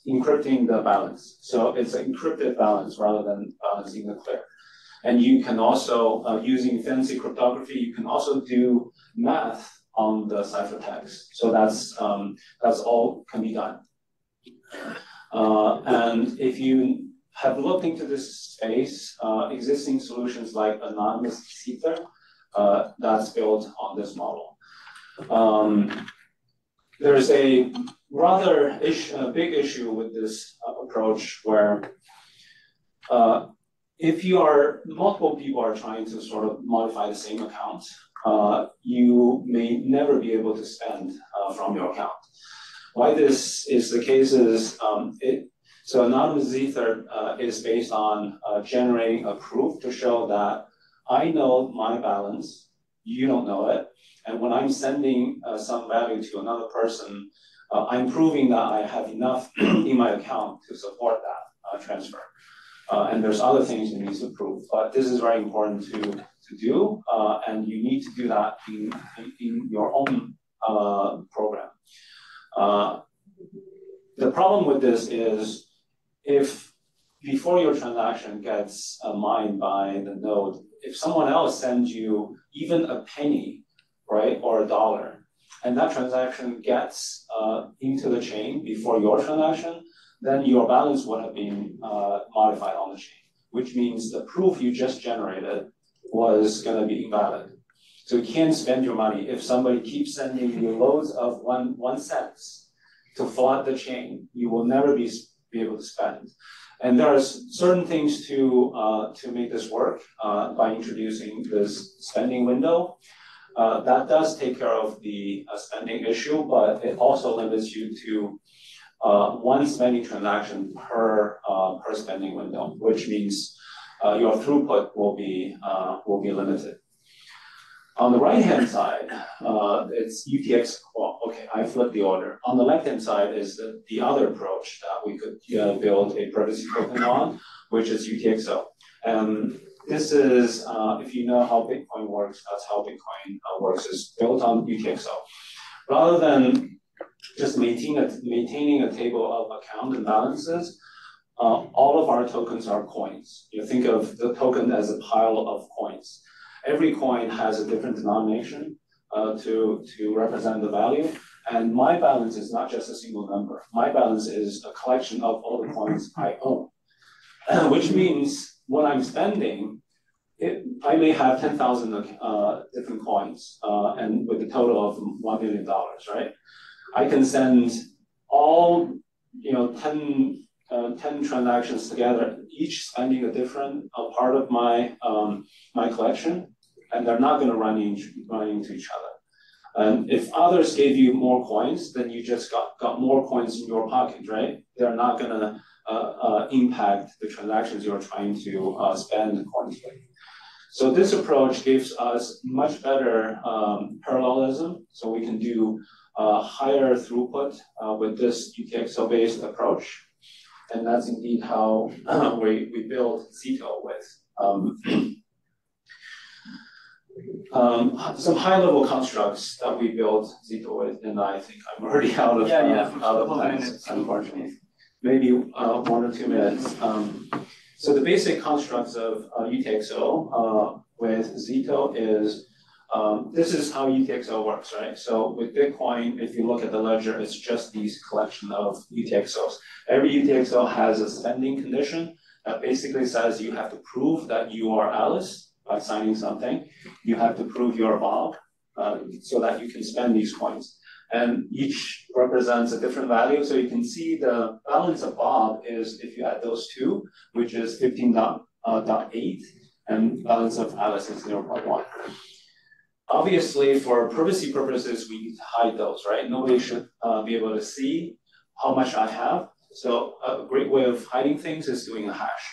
encrypting the balance. So it's an encrypted balance rather than balancing the clear. And you can also, uh, using fancy cryptography, you can also do math on the ciphertext. So that's um, that's all can be done. Uh, and if you have looked into this space, uh, existing solutions like Anonymous Zether, uh, that's built on this model. Um, there's a rather ish, a big issue with this uh, approach where uh, if you are multiple people are trying to sort of modify the same account, uh, you may never be able to spend uh, from your account. Why this is the case is um, it so anonymous Zether uh, is based on uh, generating a proof to show that I know my balance, you don't know it, and when I'm sending uh, some value to another person, uh, I'm proving that I have enough *clears throat* in my account to support that transfer. Uh, and there's other things you need to prove, but this is very important to, to do, and you need to do that in, in your own program. the problem with this is if before your transaction gets uh, mined by the node, if someone else sends you even a penny, right, or a dollar, and that transaction gets uh, into the chain before your transaction, then your balance would have been uh, modified on the chain, which means the proof you just generated was going to be invalid. So you can't spend your money if somebody keeps sending you loads of one one cents to flood the chain. You will never be be able to spend. And there are certain things to uh, to make this work uh, by introducing this spending window. Uh, that does take care of the uh, spending issue, but it also limits you to one spending transaction per uh, per spending window, which means your throughput will be will be limited. On the right-hand side, uh, it's UTX, well, okay, I flipped the order. On the left-hand side is the, the other approach that we could uh, build a privacy token on, which is UTXO. And this is, uh, if you know how Bitcoin works, that's how Bitcoin uh, works, is built on UTXO. Rather than just maintain a, maintaining a table of account and balances, uh, all of our tokens are coins. You think of the token as a pile of coins every coin has a different denomination uh, to, to represent the value. And my balance is not just a single number. My balance is a collection of all the coins I own, *clears throat* which means when I'm spending, it, I may have 10,000 uh, different coins uh, and with a total of $1 million, right? I can send all, you know, 10 uh, 10 transactions together, each spending a different uh, part of my um, my collection, and they're not going to run, in, run into each other. And if others gave you more coins, then you just got, got more coins in your pocket, right? They're not going to uh, uh, impact the transactions you're trying to uh, spend coins with. So this approach gives us much better um, parallelism, so we can do higher throughput uh, with this UTXO-based approach. And that's indeed how *clears throat* we, we build Zeto with. Um, *clears throat* um, some high-level constructs that we built Zeto with, and I think I'm already *laughs* out of, Yeah, yeah, uh, time, unfortunately. Maybe uh, one or two minutes. Um, so the basic constructs of UTXO, uh, with Zeto is um, this is how UTXO works, right? So with Bitcoin, if you look at the ledger, it's just these collection of UTXOs. Every UTXO has a spending condition that basically says you have to prove that you are Alice by signing something. You have to prove you're Bob uh, so that you can spend these coins. And each represents a different value. So you can see the balance of Bob is if you add those two, which is 15.8, uh, and balance of Alice is 0.1. Obviously, for privacy purposes, we need to hide those, right? Nobody should uh, be able to see how much I have. So a great way of hiding things is doing a hash.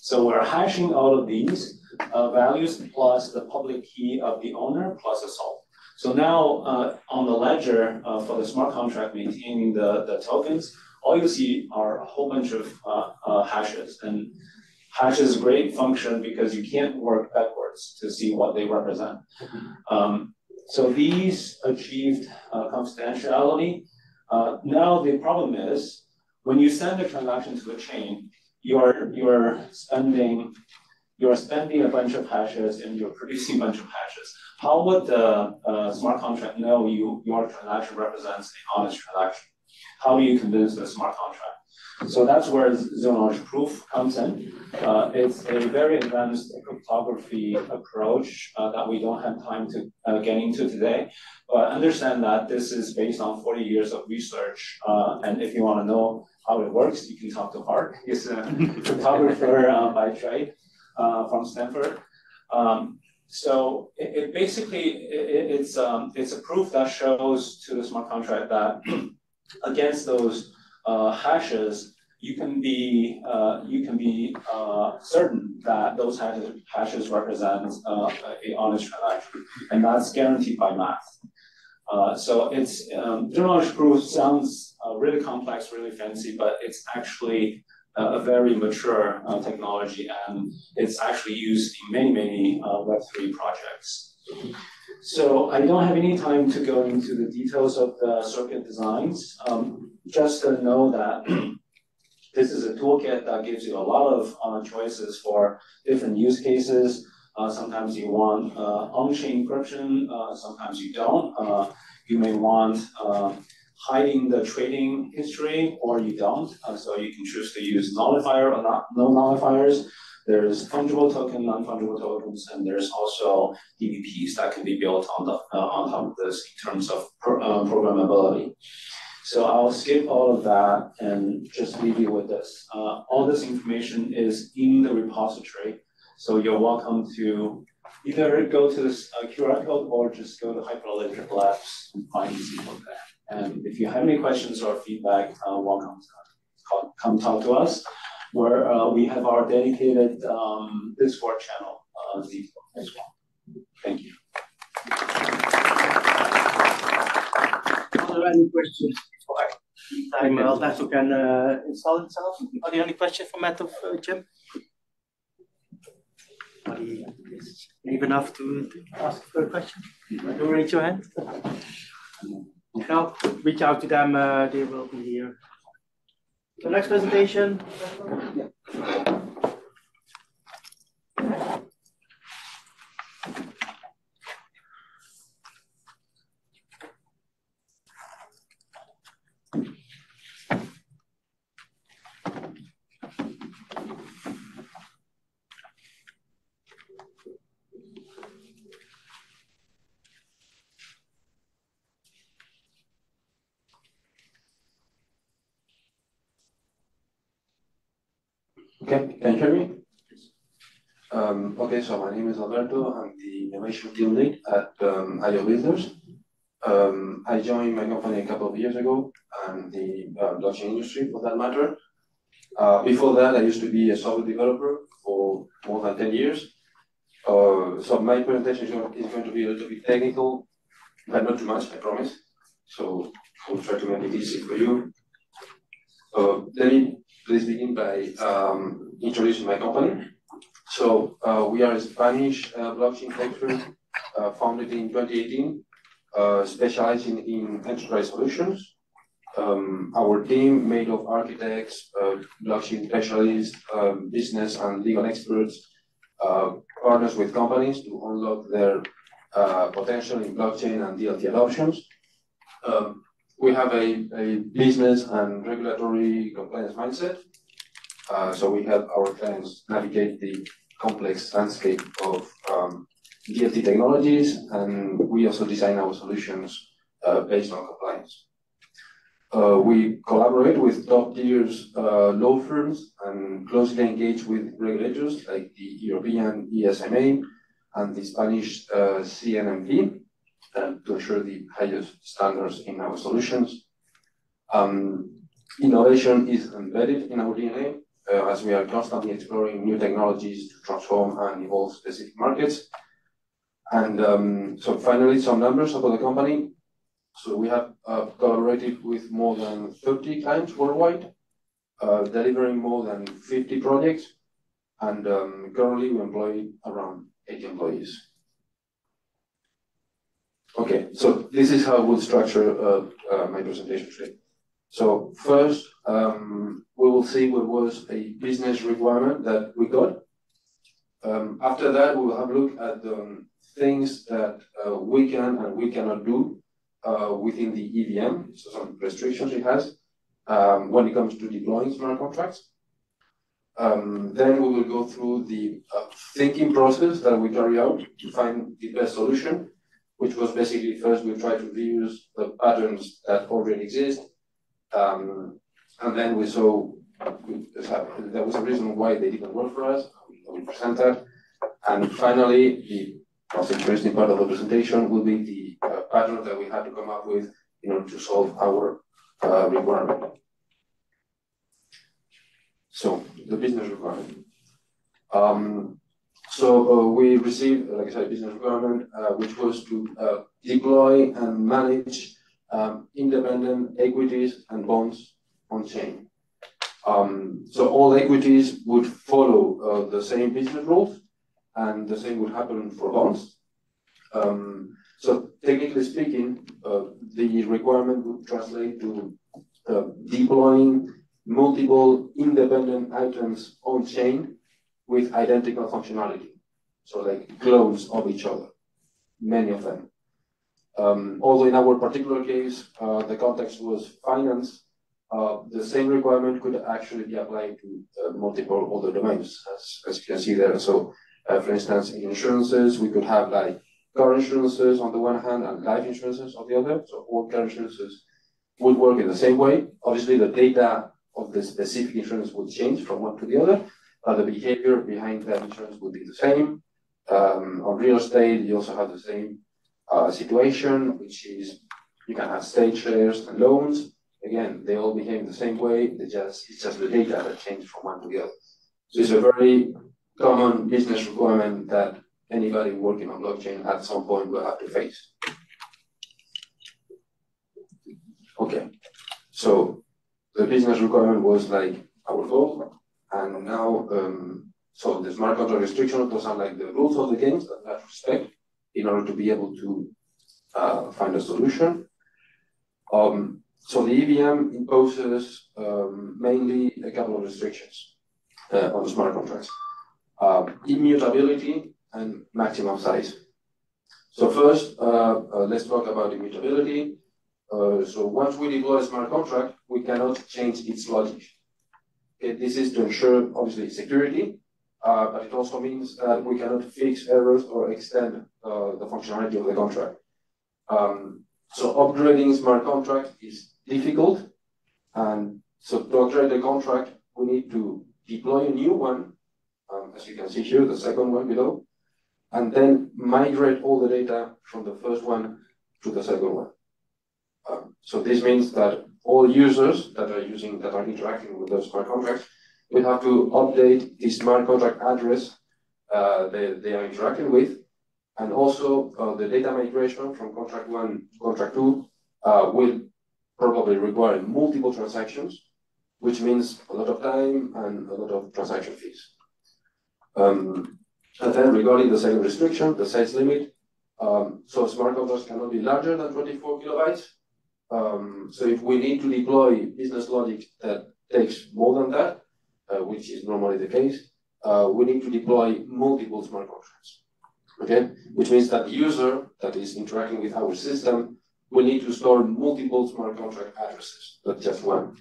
So we're hashing all of these uh, values plus the public key of the owner plus a salt. So now uh, on the ledger uh, for the smart contract maintaining the, the tokens, all you see are a whole bunch of uh, uh, hashes. And hash is a great function because you can't work backwards to see what they represent. Um, so these achieved uh, confidentiality. Uh, now the problem is when you send a transaction to a chain, you're you're spending you're spending a bunch of hashes and you're producing a bunch of hashes. How would the uh, smart contract know you your transaction represents an honest transaction? How do you convince the smart contract? So that's where knowledge proof comes in. Uh, it's a very advanced cryptography approach uh, that we don't have time to uh, get into today. But understand that this is based on 40 years of research. Uh, and if you want to know how it works, you can talk to Hart. He's a *laughs* cryptographer uh, by trade uh, from Stanford. Um, so it, it basically it, it's um, it's a proof that shows to the smart contract that *clears throat* against those hashes, you can be uh, you can be uh, certain that those hashes, hashes represent uh, a honest transaction, and that's guaranteed by math. Uh, so it's um, knowledge proof sounds uh, really complex, really fancy, but it's actually a very mature technology, and it's actually used in many many Web3 projects. So I don't have any time to go into the details of the circuit designs. Um, just to know that *clears throat* this is a toolkit that gives you a lot of uh, choices for different use cases. Uh, sometimes you want uh, on-chain encryption, uh, sometimes you don't. Uh, you may want uh, hiding the trading history or you don't. so you can choose to use nullifier or not, no nullifiers. There's fungible token, non-fungible tokens, and there's also DVPs that can be built on the uh, on top of this in terms of pro, uh, programmability. So I'll skip all of that and just leave you with this. Uh, all this information is in the repository, so you're welcome to either go to this uh, QR code or just go to Hyperledger Labs and find the code there. And if you have any questions or feedback, uh, welcome to come talk to us where uh, we have our dedicated um, Discord channel uh, as well. Thank you. Are there any questions before I time Alberto can uh, install himself? Are there any questions for Matt of uh, Jim? Anybody is brave enough to, to ask for a question? Don't raise your hand. No, reach out to them. Uh, they will be here the next presentation. Okay, can you hear me? Um, okay, so my name is Alberto. I'm the innovation team lead at um, ioBuilders. Um, I joined my company a couple of years ago, and the uh, blockchain industry for that matter. Uh, before that, I used to be a software developer for more than 10 years. Uh, so my presentation is going, to be a little bit technical, but not too much, I promise. So I'll try to make it easy for you. Uh, let me please begin by um, introducing my company. So uh, we are a Spanish uh, blockchain firm uh, founded in 2018, uh, specializing in enterprise solutions. Um, our team made of architects, uh, blockchain specialists, um, business and legal experts uh, partners with companies to unlock their potential in blockchain and DLT adoptions. Um, we have a, a business and regulatory compliance mindset. Uh, so we help our clients navigate the complex landscape of um, DLT technologies, and we also design our solutions uh, based on compliance. Uh, we collaborate with top-tier uh, law firms and closely engage with regulators like the European ESMA and the Spanish uh, CNMV uh, to ensure the highest standards in our solutions. Um, innovation is embedded in our DNA uh, as we are constantly exploring new technologies to transform and evolve specific markets. And um, so finally, some numbers about the company. So we have uh, collaborated with more than 30 clients worldwide, uh, delivering more than 50 projects, and um, currently we employ around 80 employees. Okay, so this is how we'll structure uh, uh, my presentation today. So first, um, we will see what was a business requirement that we got. Um, after that, we will have a look at the um, things that uh, we can and we cannot do uh, within the EVM, so some restrictions it has um, when it comes to deploying smart contracts. Um, then we will go through the uh, thinking process that we carry out to find the best solution, which was basically first we try to reuse the patterns that already exist, um, and then we saw we, there was a reason why they didn't work for us. Will present that, and finally the most interesting part of the presentation will be the uh, pattern that we had to come up with in order to solve our uh, requirement. So the business requirement. Um, so uh, we received, like I said, business requirement, uh, which was to uh, deploy and manage um, independent equities and bonds on chain. Um, so all equities would follow the same business rules, and the same would happen for bonds. Um, so technically speaking, uh, the requirement would translate to uh, deploying multiple independent items on chain with identical functionality. So like clones of each other, many of them. Um, although in our particular case, uh, the context was finance, uh, the same requirement could actually be applied to uh, multiple other domains, as, as you can see there. So, uh, for instance, in insurances, we could have like car insurances on the one hand and life insurances on the other. So all car insurances would work in the same way. Obviously, the data of the specific insurance would change from one to the other, the behavior behind that insurance would be the same. Um, on real estate, you also have the same uh, situation, which is you can have state shares and loans. Again, they all behave the same way. It's just the data that change from one to the other. So it's a very common business requirement that anybody working on blockchain at some point will have to face. Okay, so the business requirement was like our goal, and now, um, so the smart contract restriction, those are like the rules of the games that we respect in order to be able to uh, find a solution. Um, so the EVM imposes um, mainly a couple of restrictions uh, on the smart contracts. Uh, immutability and maximum size. So first, uh, uh, let's talk about immutability. Uh, so once we deploy a smart contract, we cannot change its logic. This is to ensure, obviously, security, uh, but it also means that we cannot fix errors or extend uh, the functionality of the contract. Um, so upgrading smart contract is difficult, and so to upgrade the contract, we need to deploy a new one, um, as you can see here, the second one below, and then migrate all the data from the first one to the second one. Um, so this means that all users that are using, that are interacting with those smart contracts will have to update the smart contract address uh, they, they are interacting with, and also uh, the data migration from contract one to contract two uh, will probably require multiple transactions, which means a lot of time and a lot of transaction fees. Um, and then regarding the second restriction, the size limit, um, so smart contracts cannot be larger than 24 kilobytes. Um, so if we need to deploy business logic that takes more than that, uh, which is normally the case, uh, we need to deploy multiple smart contracts. Okay, which means that the user that is interacting with our system will need to store multiple smart contract addresses, not just one.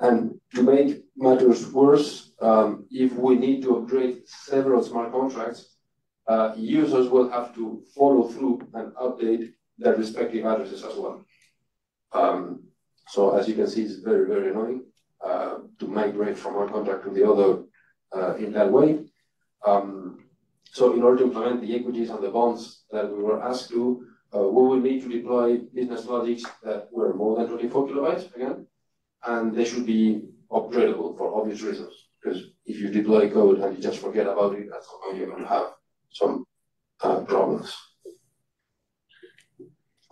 And to make matters worse, um, if we need to upgrade several smart contracts, uh, users will have to follow through and update their respective addresses as well. Um, so as you can see, it's very, very annoying uh, to migrate from one contract to the other uh, in that way. Um, so in order to implement the equities and the bonds that we were asked to, uh, we will need to deploy business logics that were more than 24 kilobytes again, and they should be upgradable for obvious reasons. Because if you deploy code and you just forget about it, you're going to have some problems.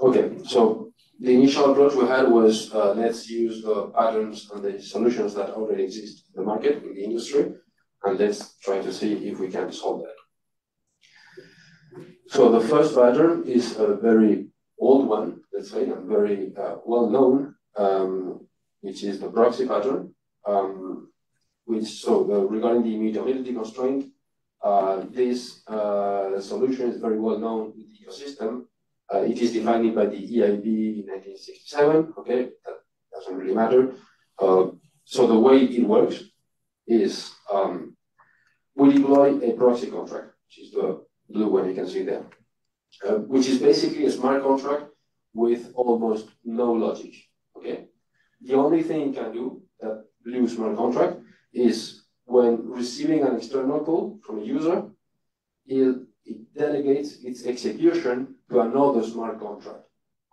Okay, so the initial approach we had was uh, let's use the patterns and the solutions that already exist in the market, in the industry, and let's try to see if we can solve that. So the first pattern is a very old one, let's say, and very uh, well known, um, which is the proxy pattern. Um, which so the, regarding the immutability constraint, uh, this uh, solution is very well known in the ecosystem. Uh, it is defined by the EIP in 1967. Okay, that doesn't really matter. Uh, so the way it works is um, we deploy a proxy contract, which is the blue one you can see there, uh, which is basically a smart contract with almost no logic. Okay, the only thing it can do that blue smart contract is when receiving an external call from a user, it, it delegates its execution to another smart contract,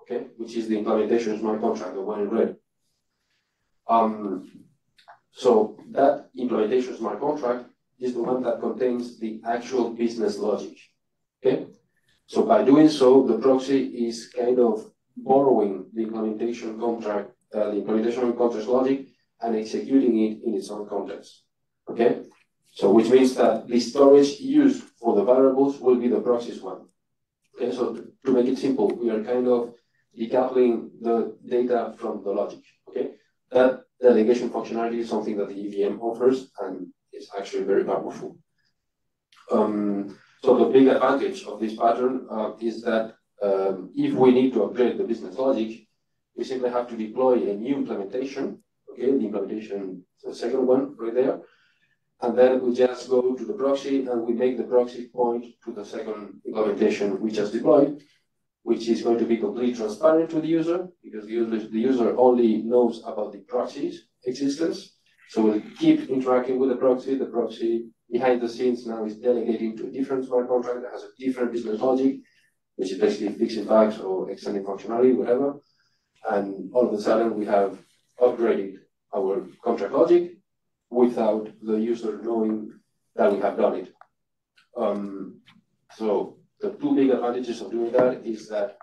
okay, which is the implementation smart contract, the one in red. Um, so that implementation smart contract is the one that contains the actual business logic. Okay? So by doing so, the proxy is kind of borrowing the implementation contract, uh, the implementation contract logic and executing it in its own context. Okay? So which means that the storage used for the variables will be the proxy's one. Okay, so to make it simple, we are kind of decoupling the data from the logic. Okay, that delegation functionality is something that the EVM offers, and is actually very powerful. Um, so the big advantage of this pattern uh, is that um, if we need to upgrade the business logic, we simply have to deploy a new implementation. Okay, the implementation, the second one right there, and then we just go to the proxy and we make the proxy point to the second implementation we just deployed, which is going to be completely transparent to the user because the user, the user only knows about the proxy's existence. So we'll keep interacting with the proxy. The proxy behind the scenes now is delegating to a different smart contract that has a different business logic, which is basically fixing bugs or extending functionality, whatever. And all of a sudden we have upgraded our contract logic without the user knowing that we have done it. Um, so the two big advantages of doing that is that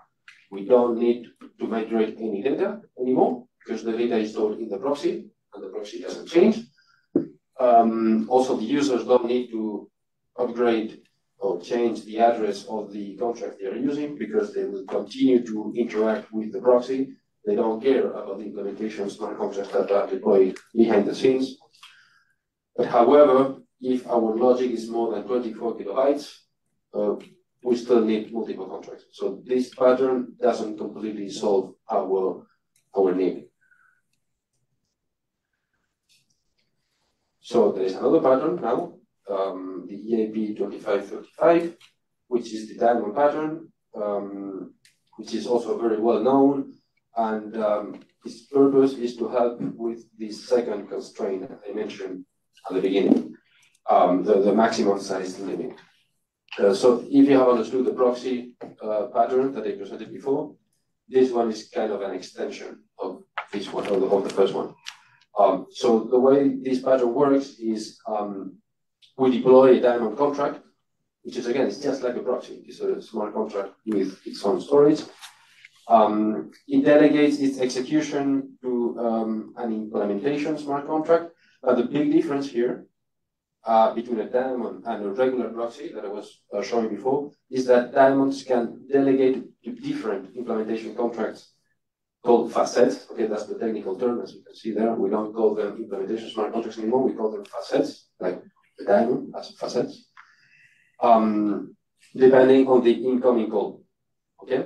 we don't need to migrate any data anymore because the data is stored in the proxy and the proxy doesn't change. Um, also, the users don't need to upgrade or change the address of the contract they are using because they will continue to interact with the proxy. They don't care about the implementation smart contracts that are deployed behind the scenes. But however, if our logic is more than 24 kilobytes, uh, we still need multiple contracts. So this pattern doesn't completely solve our, our need. So there is another pattern now, um, the EIP 2535, which is the diamond pattern, um, which is also very well known. And um, its purpose is to help with the second constraint I mentioned at the beginning, um, the, the maximum size limit. Uh, so if you have understood the proxy uh, pattern that I presented before, this one is kind of an extension of this one, of the, of the first one. Um, so the way this pattern works is um, we deploy a diamond contract, which is again, it's just like a proxy. It's a smart contract with its own storage. Um, it delegates its execution to um, an implementation smart contract but the big difference here uh, between a diamond and a regular proxy that I was uh, showing before is that diamonds can delegate to different implementation contracts called facets. Okay, that's the technical term, as you can see there. We don't call them implementation smart contracts anymore. We call them facets, like the diamond as facets, um, depending on the incoming call. Okay?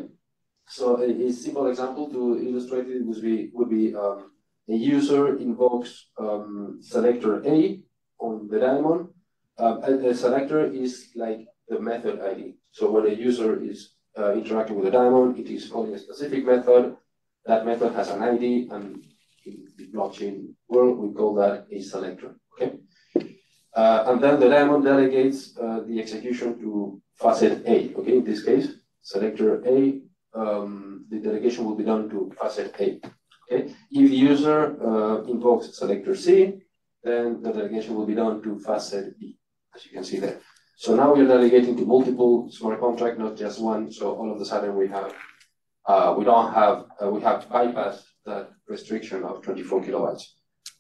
So a, a simple example to illustrate it would be, would be um, a user invokes um, selector A on the diamond. Uh, a, a, selector is like the method ID. So when a user is uh, interacting with a diamond, it is calling a specific method. That method has an ID, and in the blockchain world, we call that a selector. Okay. Uh, and then the diamond delegates uh, the execution to facet A. Okay, in this case, selector A, um, the delegation will be done to facet A. Okay, if the user uh, invokes selector C, then the delegation will be done to facet B, as you can see there. So now we're delegating to multiple smart contract, not just one. So all of a sudden we have, uh, we don't have, uh, we have bypassed that restriction of 24 kilobytes.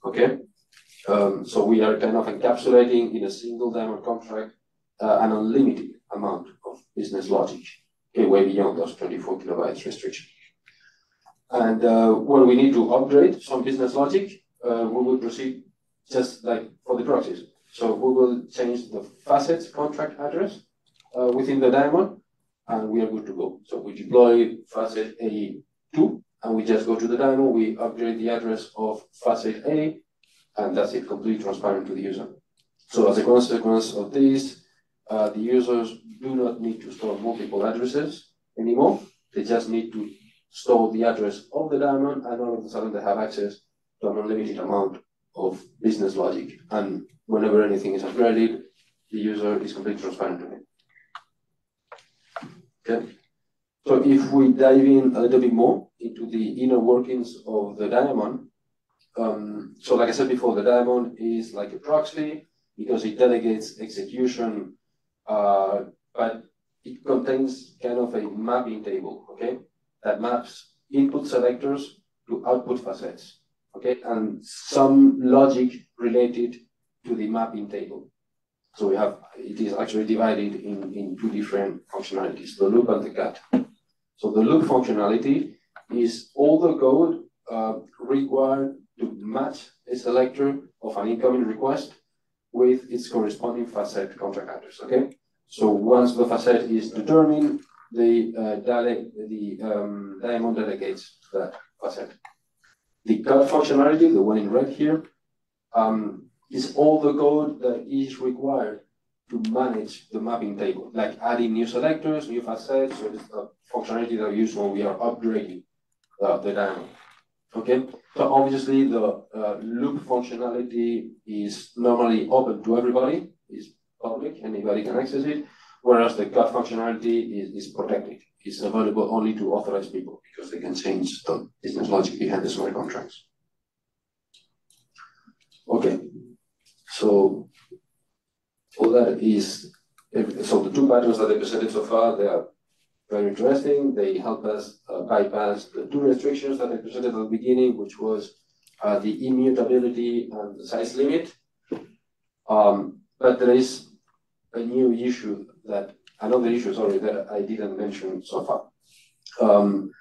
Okay. Um, so we are kind of encapsulating in a single diamond contract uh, an unlimited amount of business logic, okay, way beyond those 24 kilobytes restriction. And uh, when we need to upgrade some business logic, uh, we will proceed just like for the proxies. So we will change the facets contract address uh, within the diamond, and we are good to go. So we deploy facet A2, and we just go to the diamond, we upgrade the address of facet A, and that's it, completely transparent to the user. So as a consequence of this, uh, the users do not need to store multiple addresses anymore. They just need to store the address of the diamond, and all of a sudden they have access to an unlimited amount of business logic. And whenever anything is upgraded, the user is completely transparent to it. Okay. So if we dive in a little bit more into the inner workings of the diamond, um, so like I said before, the diamond is like a proxy because it delegates execution, uh, but it contains kind of a mapping table, okay, that maps input selectors to output facets, okay, and some logic related to the mapping table. So we have, it is actually divided in, in two different functionalities, the loupe and the cut. So the loupe functionality is all the code uh, required to match a selector of an incoming request with its corresponding facet contract address, okay? So once the facet is determined, the, uh, the um, diamond delegates that facet. The cut functionality, the one in red here, um, is all the code that is required to manage the mapping table, like adding new selectors, new facets, so it's a functionality that we use when we are upgrading uh, the diamond. Okay, so obviously the uh, loupe functionality is normally open to everybody, is public, anybody can access it, whereas the cut functionality is, is protected. It's available only to authorized people because they can change the business logic behind the smart contracts. Okay, so all that is, so the two patterns that I presented so far, they are very interesting. They help us uh, bypass the two restrictions that I presented at the beginning, which was uh, the immutability and the size limit. Um, but there is a new issue that, another issue, sorry, that I didn't mention so far, um,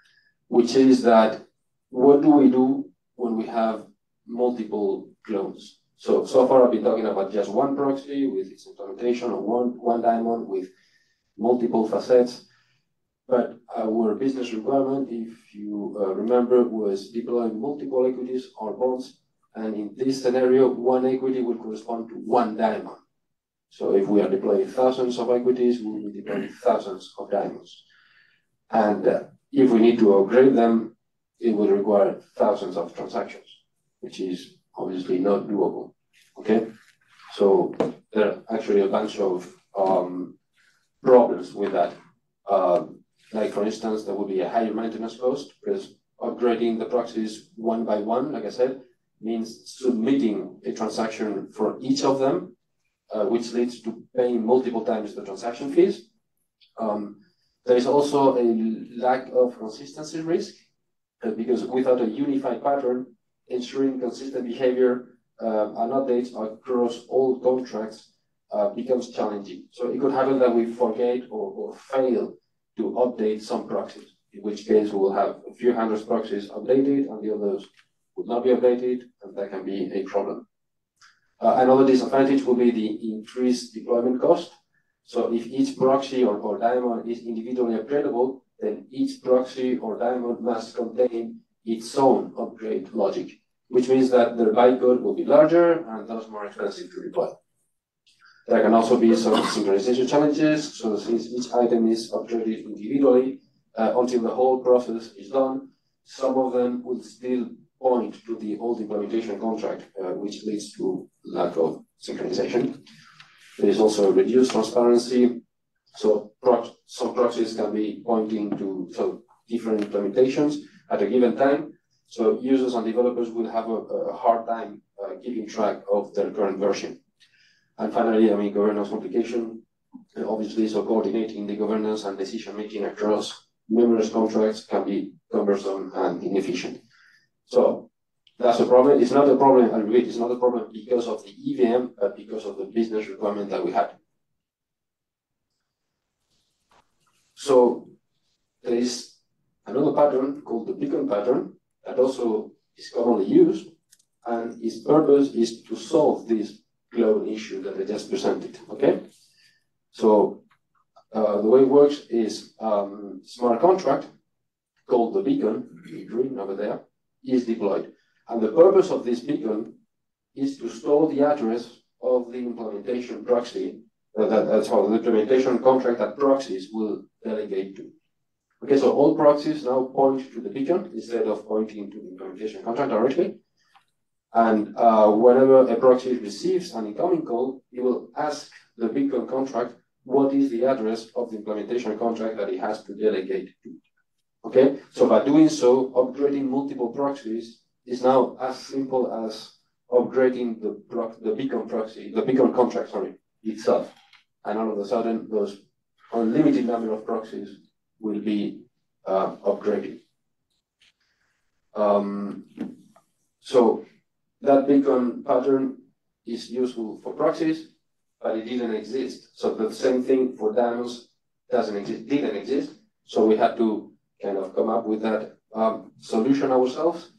which is that what do we do when we have multiple clones? So, so far I've been talking about just one proxy with its implementation of one, one diamond with multiple facets. But our business requirement, if you uh, remember, was deploying multiple equities or bonds. And in this scenario, one equity will correspond to one diamond. So if we are deploying thousands of equities, we will deploy thousands of diamonds. And uh, if we need to upgrade them, it will require thousands of transactions, which is obviously not doable. Okay, so there are actually a bunch of um, problems with that. Um, like for instance, there would be a higher maintenance cost because upgrading the proxies one by one, like I said, means submitting a transaction for each of them, which leads to paying multiple times the transaction fees. Um, there is also a lack of consistency risk uh, because without a unified pattern, ensuring consistent behavior um, and updates across all contracts uh, becomes challenging. So it could happen that we forget or, or fail to update some proxies, in which case we will have a few hundred proxies updated and the others would not be updated, and that can be a problem. Uh, another disadvantage will be the increased deployment cost. So if each proxy or, or is individually upgradable, then each proxy or diamond must contain its own upgrade logic, which means that their bytecode will be larger and thus more expensive to deploy. There can also be some synchronization challenges. So since each item is upgraded individually uh, until the whole process is done, some of them will still point to the old implementation contract, uh, which leads to lack of synchronization. There is also reduced transparency. So some proxies can be pointing to so different implementations at a given time. So users and developers will have a, a hard time uh, keeping track of their current version. And finally, I mean, governance complication, obviously, so coordinating the governance and decision making across numerous contracts can be cumbersome and inefficient. So that's a problem. It's not a problem, I repeat, it's not a problem because of the EVM, but because of the business requirement that we had. So there is another pattern called the beacon pattern that also is commonly used, and its purpose is to solve this global issue that I just presented, okay? So uh, the way it works is um, smart contract called the beacon, green over there, is deployed. And the purpose of this beacon is to store the address of the implementation proxy, uh, that, that's how the implementation contract that proxies will delegate to. Okay, so all proxies now point to the beacon instead of pointing to the implementation contract directly. And uh, whenever a proxy receives an incoming call, it will ask the beacon contract what is the address of the implementation contract that it has to delegate to. Okay, so by doing so, upgrading multiple proxies is now as simple as upgrading the the beacon proxy, the beacon contract, sorry, itself. And all of a sudden, those unlimited number of proxies will be uh, upgraded. Um, so that beacon pattern is useful for proxies, but it didn't exist. So the same thing for daemons doesn't exist, didn't exist. So we had to kind of come up with that um, solution ourselves.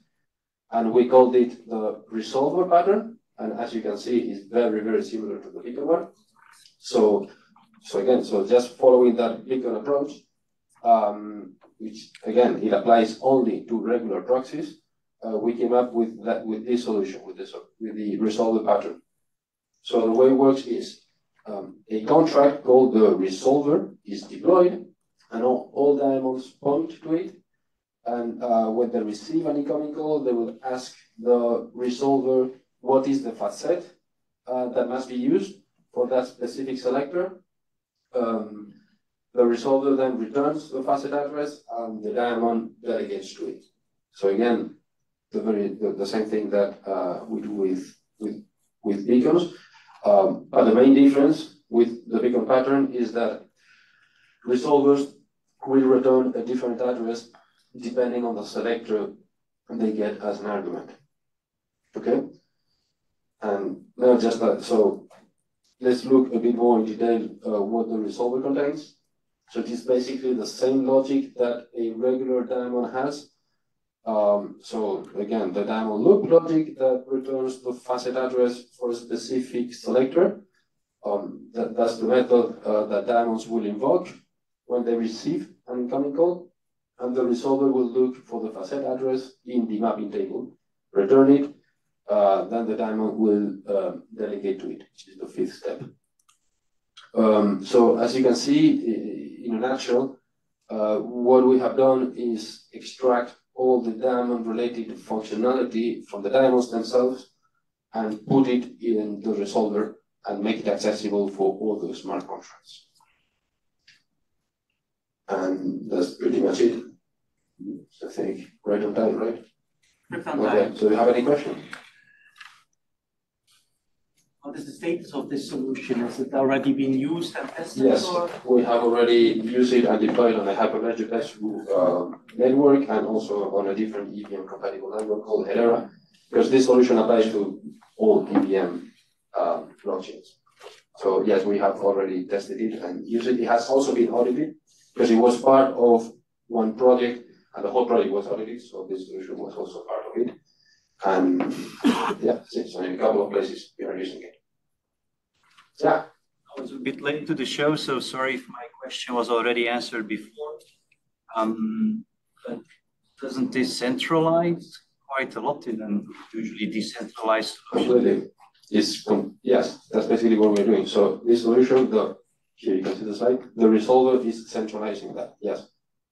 And we called it the resolver pattern. And as you can see, it's very, very similar to the beacon one. So, so again, so just following that beacon approach, um, which again, it applies only to regular proxies, uh, we came up with that with this solution, with this with the resolver pattern. So the way it works is um, a contract called the resolver is deployed, and all, all diamonds point to it. And uh, when they receive an incoming call, they will ask the resolver what is the facet uh, that must be used for that specific selector. Um, the resolver then returns the facet address, and the diamond delegates to it. So again, the very the, the same thing that uh, we do with with with beacons. Um, but the main difference with the beacon pattern is that resolvers will return a different address depending on the selector they get as an argument. Okay? And now just that, so let's look a bit more in detail uh, what the resolver contains. So it is basically the same logic that a regular diamond has, um, so again, the diamond loupe logic that returns the facet address for a specific selector. Um, that, that's the method uh, that diamonds will invoke when they receive an incoming call. And the resolver will look for the facet address in the mapping table, return it, uh, then the diamond will uh, delegate to it, which is the fifth step. Um, so as you can see, in a nutshell, uh, what we have done is extract all the diamond-related functionality from the diamonds themselves and put it in the resolver and make it accessible for all the smart contracts. And that's pretty much it. I think right on time, right? Okay, so do you have any questions? What is the status of this solution? Has it already been used and tested? Yes, or? we have already used it and deployed on a Hyperledger test uh, network and also on a different EVM compatible network called Hedera, because this solution applies to all EVM um, blockchains. So yes, we have already tested it and used it. It has also been audited because it was part of one project and the whole project was audited, so this solution was also part of it. And yeah, so in a couple of places we are using it. Yeah. I was a bit late to the show, so sorry if my question was already answered before. Um, but doesn't this centralize quite a lot in a usually decentralized solution? Completely. It's yes, that's basically what we're doing. So this solution, the here you can see the slide, the resolver is centralizing that, yes.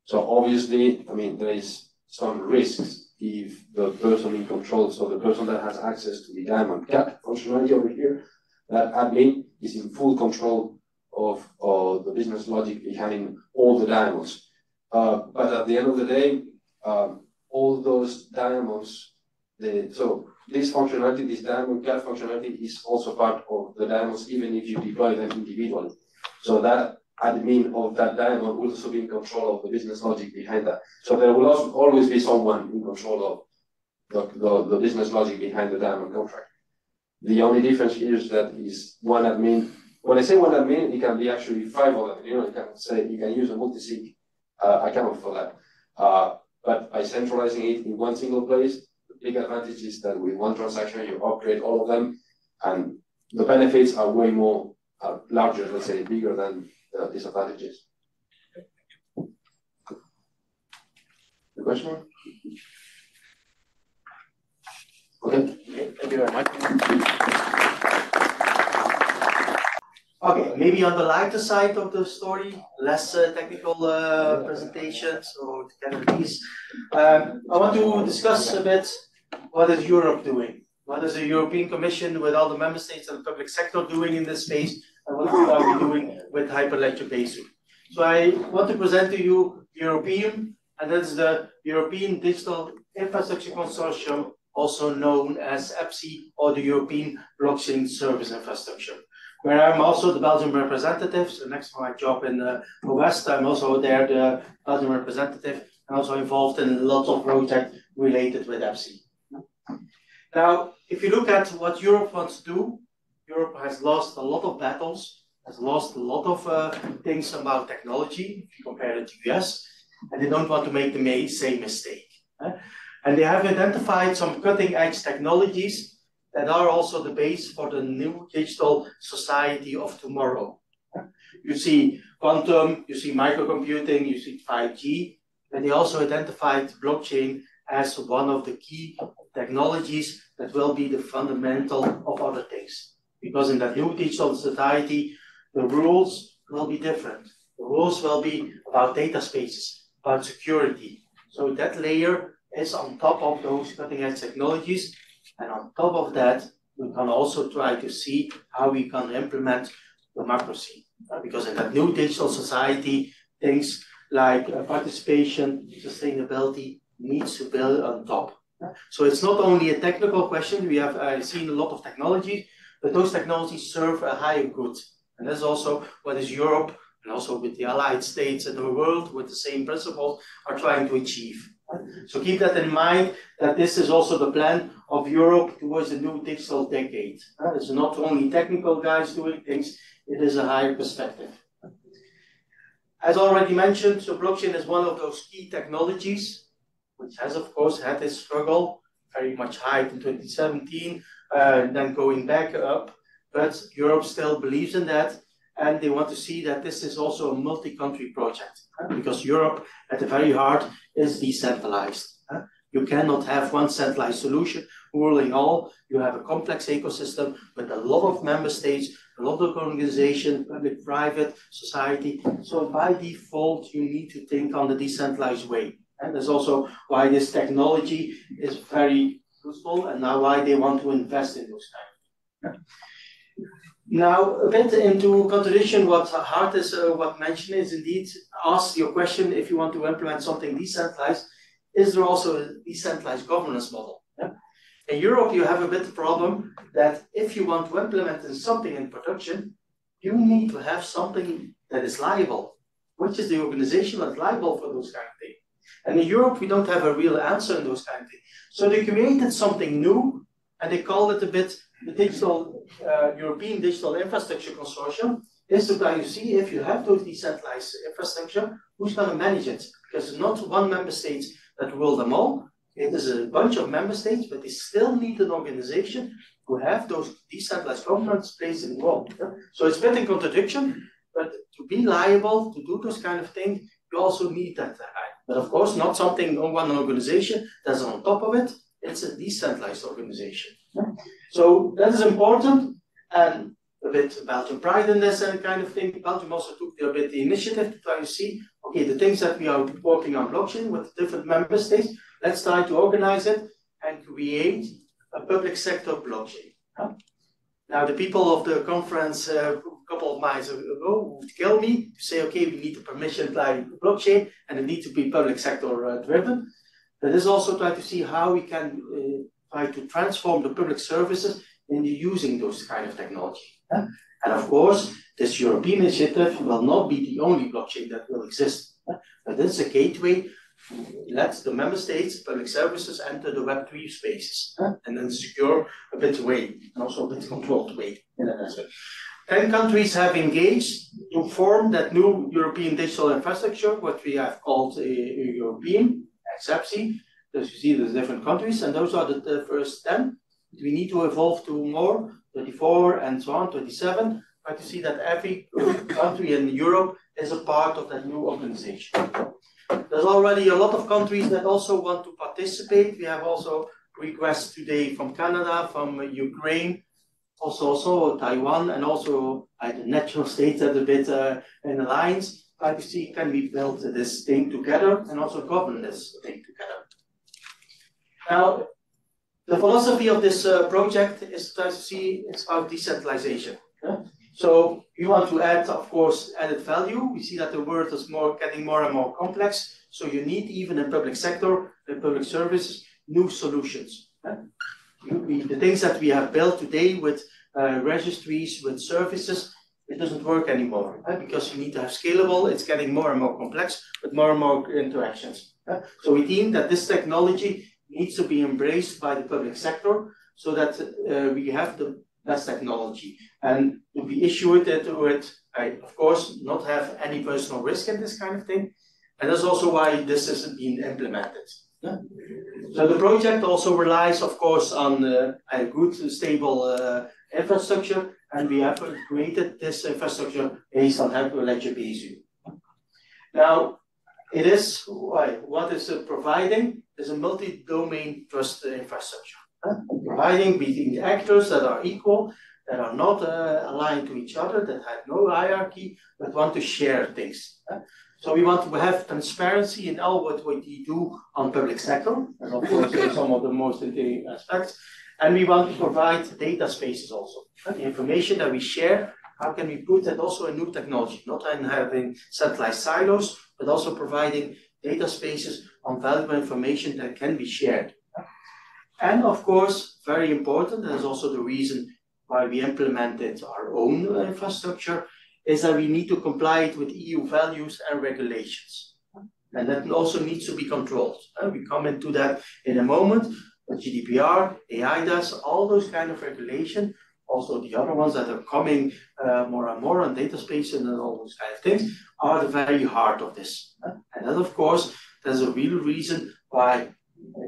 So obviously, I mean, there is some risks if the person in control, so the person that has access to the diamond cut functionality over here, that admin is in full control of, of the business logic behind all the diamonds. Uh, but at the end of the day, um, all those diamonds, the, so this functionality, this diamond cut functionality is also part of the diamonds, even if you deploy them individually. So that admin of that diamond will also be in control of the business logic behind that. So there will also always be someone in control of the, the, the business logic behind the diamond contract. The only difference here is that is one admin. When I say one admin, it can be actually five of them. You know, you can say you can use a multi-sig uh, account for that. Uh, but by centralizing it in one single place, the big advantage is that with one transaction, you upgrade all of them, and the benefits are way more uh, larger, let's say, bigger than the disadvantages. The question? Okay. Thank you very much. Okay, maybe on the lighter side of the story, less uh, technical uh, presentations or technicalities. Um, I want to discuss a bit what is Europe doing? What is the European Commission with all the member states and the public sector doing in this space? What are we doing with Hyperledger Besu? So I want to present to you Europeum, and that's the European Digital Infrastructure Consortium also known as EBSI or the European Blockchain Service Infrastructure, where I'm also the Belgian representative. So next to my job in the West, I'm also there the Belgian representative and also involved in lots of projects related with EBSI. Now, if you look at what Europe wants to do, Europe has lost a lot of battles, has lost a lot of uh, things about technology, if you compare it to US, and they don't want to make the same mistake. And they have identified some cutting edge technologies that are also the base for the new digital society of tomorrow. You see quantum, you see microcomputing, you see 5G, and they also identified blockchain as one of the key technologies that will be the fundamental of other things. Because in that new digital society, the rules will be different. The rules will be about data spaces, about security. So that layer is on top of those cutting edge technologies. And on top of that, we can also try to see how we can implement democracy. Because in that new digital society, things like uh, participation, sustainability needs to build on top. So it's not only a technical question. We have uh, seen a lot of technologies, but those technologies serve a higher good. And that's also what is Europe and also with the allied states and the world with the same principles are trying to achieve. So keep that in mind that this is also the plan of Europe towards the new digital decade. It's not only technical guys doing things, it is a higher perspective. As already mentioned, so blockchain is one of those key technologies, which has of course had its struggle, very much high in 2017, uh, then going back up, but Europe still believes in that, and they want to see that this is also a multi-country project, because Europe, at the very heart, is decentralized. You cannot have one centralized solution ruling all. You have a complex ecosystem with a lot of member states, a lot of organizations, public, private, society. So by default, you need to think on the decentralized way. And that's also why this technology is very useful and now why they want to invest in those kind now, a bit into contradiction, what Hart is uh, what mentioned is indeed ask your question if you want to implement something decentralized, is there also a decentralized governance model? Yeah? In Europe, you have a bit of problem that if you want to implement something in production, you need to have something that is liable. Which is the organization that's liable for those kind? And in Europe, we don't have a real answer in those kind of things. So they created something new, and they called it a bit the digital uh, European Digital Infrastructure Consortium is to try to see if you have those decentralized infrastructure, who's going to manage it? Because it's not one member state that rule them all. It is a bunch of member states, but they still need an organization to have those decentralized governance plays in the world. So it's a bit in contradiction, but to be liable to do those kind of things, you also need that. But of course, not something on one organization that's on top of it. It's a decentralized organization. So that is important, and a bit Belgian pride in this and kind of thing. Belgium also took a bit the initiative to try to see, okay, the things that we are working on blockchain with different member states, let's try to organize it and create a public sector blockchain. Now, the people of the conference uh, couple of months ago would kill me to say, okay, we need a permission like blockchain and it needs to be public sector uh, driven. But this also try to see how we can uh, try to transform the public services into using those kind of technology. Yeah? And of course, this European initiative will not be the only blockchain that will exist, yeah? but it's a gateway let the member states, public services enter the Web3 spaces huh? and then secure a bit way and also a bit controlled way in that. 10 countries have engaged to form that new European digital infrastructure, what we have called a, a European XEPSI. As you see, there's different countries, and those are the, the, first 10. We need to evolve to more, 24 and so on, 27, but you see that every country in Europe is a part of that new organization. There's already a lot of countries that also want to participate. We have also requests today from Canada, from Ukraine, also, also Taiwan, and also uh, the natural states that a bit uh, in alliance. Try to see can we build this thing together and also govern this thing together. Now, the philosophy of this uh, project is to see it's about decentralization. Yeah? So we want to add, of course, added value. We see that the world is more getting more and more complex. So you need even in public sector, in public services, new solutions. The things that we have built today with uh, registries, with services, it doesn't work anymore because you need to have scalable. It's getting more and more complex with more and more interactions. So we deem that this technology needs to be embraced by the public sector so that uh, we have the best technology. And to be issued it with, I, of course, not have any personal risk in this kind of thing. And that's also why this isn't being implemented. Yeah? So the project also relies, of course, on uh, a good, stable uh, infrastructure, and we have created this infrastructure based on Hyperledger Besu. Now, it is what is providing is a multi-domain trust infrastructure providing between actors that are equal, that are not uh, aligned to each other, that have no hierarchy, but want to share things. So we want to have transparency in all what we do on public sector, and of course some of the most interesting aspects. And we want to provide data spaces also. The information that we share, how can we put that also in new technology, not in having centralized silos, but also providing data spaces on valuable information that can be shared. And of course, very important, and is also the reason why we implemented our own infrastructure, is that we need to comply with EU values and regulations. And that also needs to be controlled. And we come into that in a moment. But GDPR, eIDAS, all those kind of regulation, also the other ones that are coming uh, more and more on data space and all those kind of things, are the very heart of this. And then, of course, there's a real reason why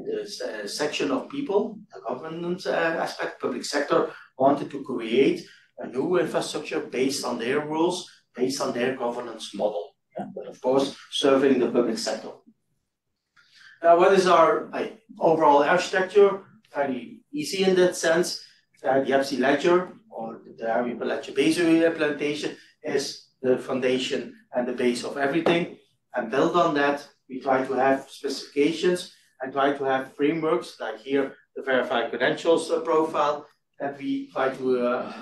there's a section of people, the government uh, aspect, public sector, wanted to create a new infrastructure based on their rules, based on their governance model. Yeah? But of course, serving the public sector. Now, what is our uh, overall architecture? Very easy in that sense. Uh, the EBSI ledger or the Hyperledger Besu implementation is the foundation and the base of everything. And build on that, we try to have specifications and try to have frameworks like here the verified credentials profile that we try to uh,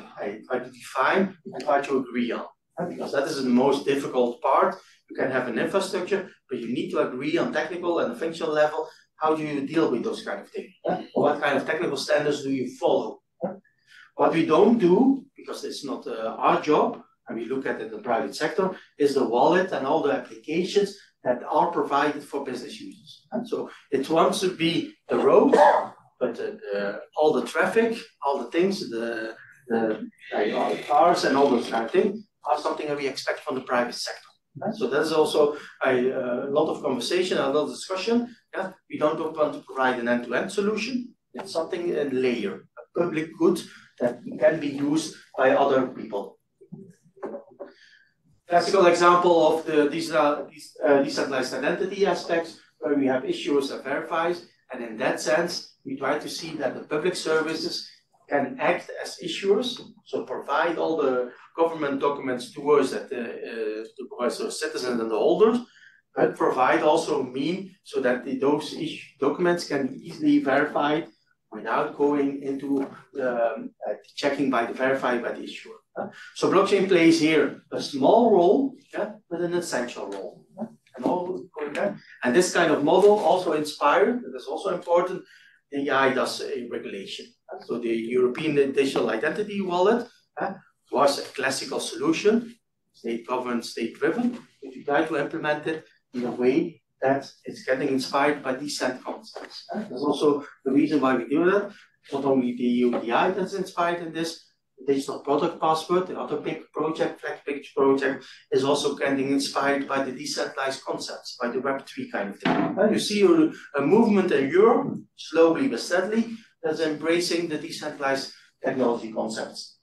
try to define and try to agree on. Because that is the most difficult part. You can have an infrastructure, but you need to agree on technical and functional level. How do you deal with those kind of things? What kind of technical standards do you follow? What we don't do, because it's not uh, our job, and we look at it in the private sector, is the wallet and all the applications that are provided for business users. And so it wants to be the road, but uh, all the traffic, all the things, the, the, the cars and all those kind of things are something that we expect from the private sector. Uh, So there's also a, uh, lot of conversation, a lot of discussion. Yeah, we don't want to provide an end-to-end solution. It's something a layer, a public good that can be used by other people. Classical example of the these are these uh, decentralized identity aspects where we have issuers and verifiers, and in that sense, we try to see that the public services can act as issuers, so provide all the government documents to us that the uh, to us as citizens and the holders, but provide also mean so that the, those documents can be easily verified without going into um, uh, checking by the verified by the issuer. uh. So blockchain plays here a small role, yeah, but an essential role. uh, And all. And this kind of model also inspired, that is also important, the EIDAS uh, regulation. So the European Digital Identity Wallet was a classical solution, state government, state driven, If you try to implement it in a way that it's getting inspired by these concepts. That's also the reason why we do that. Not only the UDI that's inspired in this, digital product passport, the other big project, flag page project, is also getting inspired by the decentralized concepts, by the Web3 kind of thing. Uh, you see a, a movement in Europe, slowly but steadily, that's embracing the decentralized technology concepts.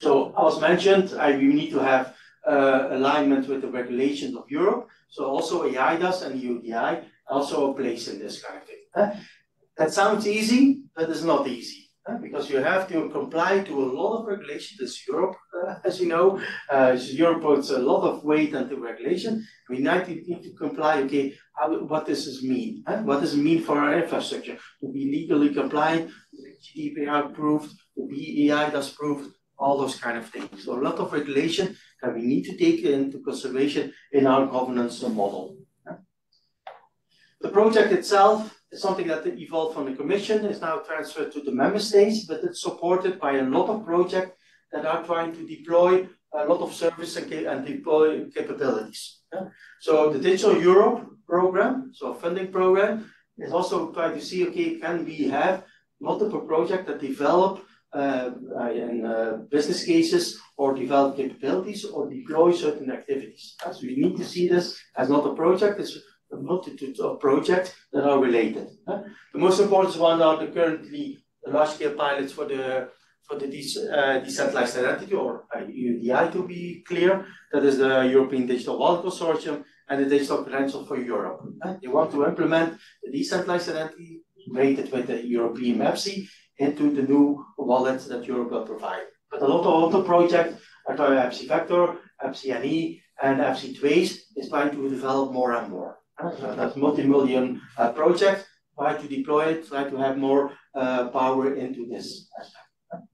So as mentioned, I, we need to have uh, alignment with the regulations of Europe. So also EIDAS and UDI also a place in this kind of thing. Uh, that sounds easy, but it's not easy. Because you have to comply to a lot of regulations. It's Europe, uh, *laughs* as you know. Uh, Europe puts a lot of weight into regulation. We need to, need to comply. Okay, how, what does this mean? huh? What does it mean for our infrastructure to be legally compliant, GDPR approved, to be EIDAS approved, all those kind of things. So a lot of regulation that we need to take into consideration in our governance model. The project itself something that evolved from the commission, is now transferred to the member states, but it's supported by a lot of projects that are trying to deploy a lot of service and, and deploy capabilities. yeah. So the Digital Europe program, so funding program, is also trying to see, okay, can we have multiple projects that develop uh, uh, in uh, business cases or develop capabilities or deploy certain activities. So you need to see this as not a project, it's a multitude of projects that are related. uh. The most important one are the currently large scale pilots for the for the uh, decentralized identity or uh, UDI to be clear. That is the European Digital Wallet Consortium and the Digital Credential for Europe. uh. They want to implement the decentralized identity rated with the European MAPSI into the new wallets that Europe will provide. But a lot of other projects, like EBSI Vector, EBSI NE, and EBSI Trace is trying to develop more and more. So that's multi-million uh, project, try to deploy it, try to have more uh, power into this aspect.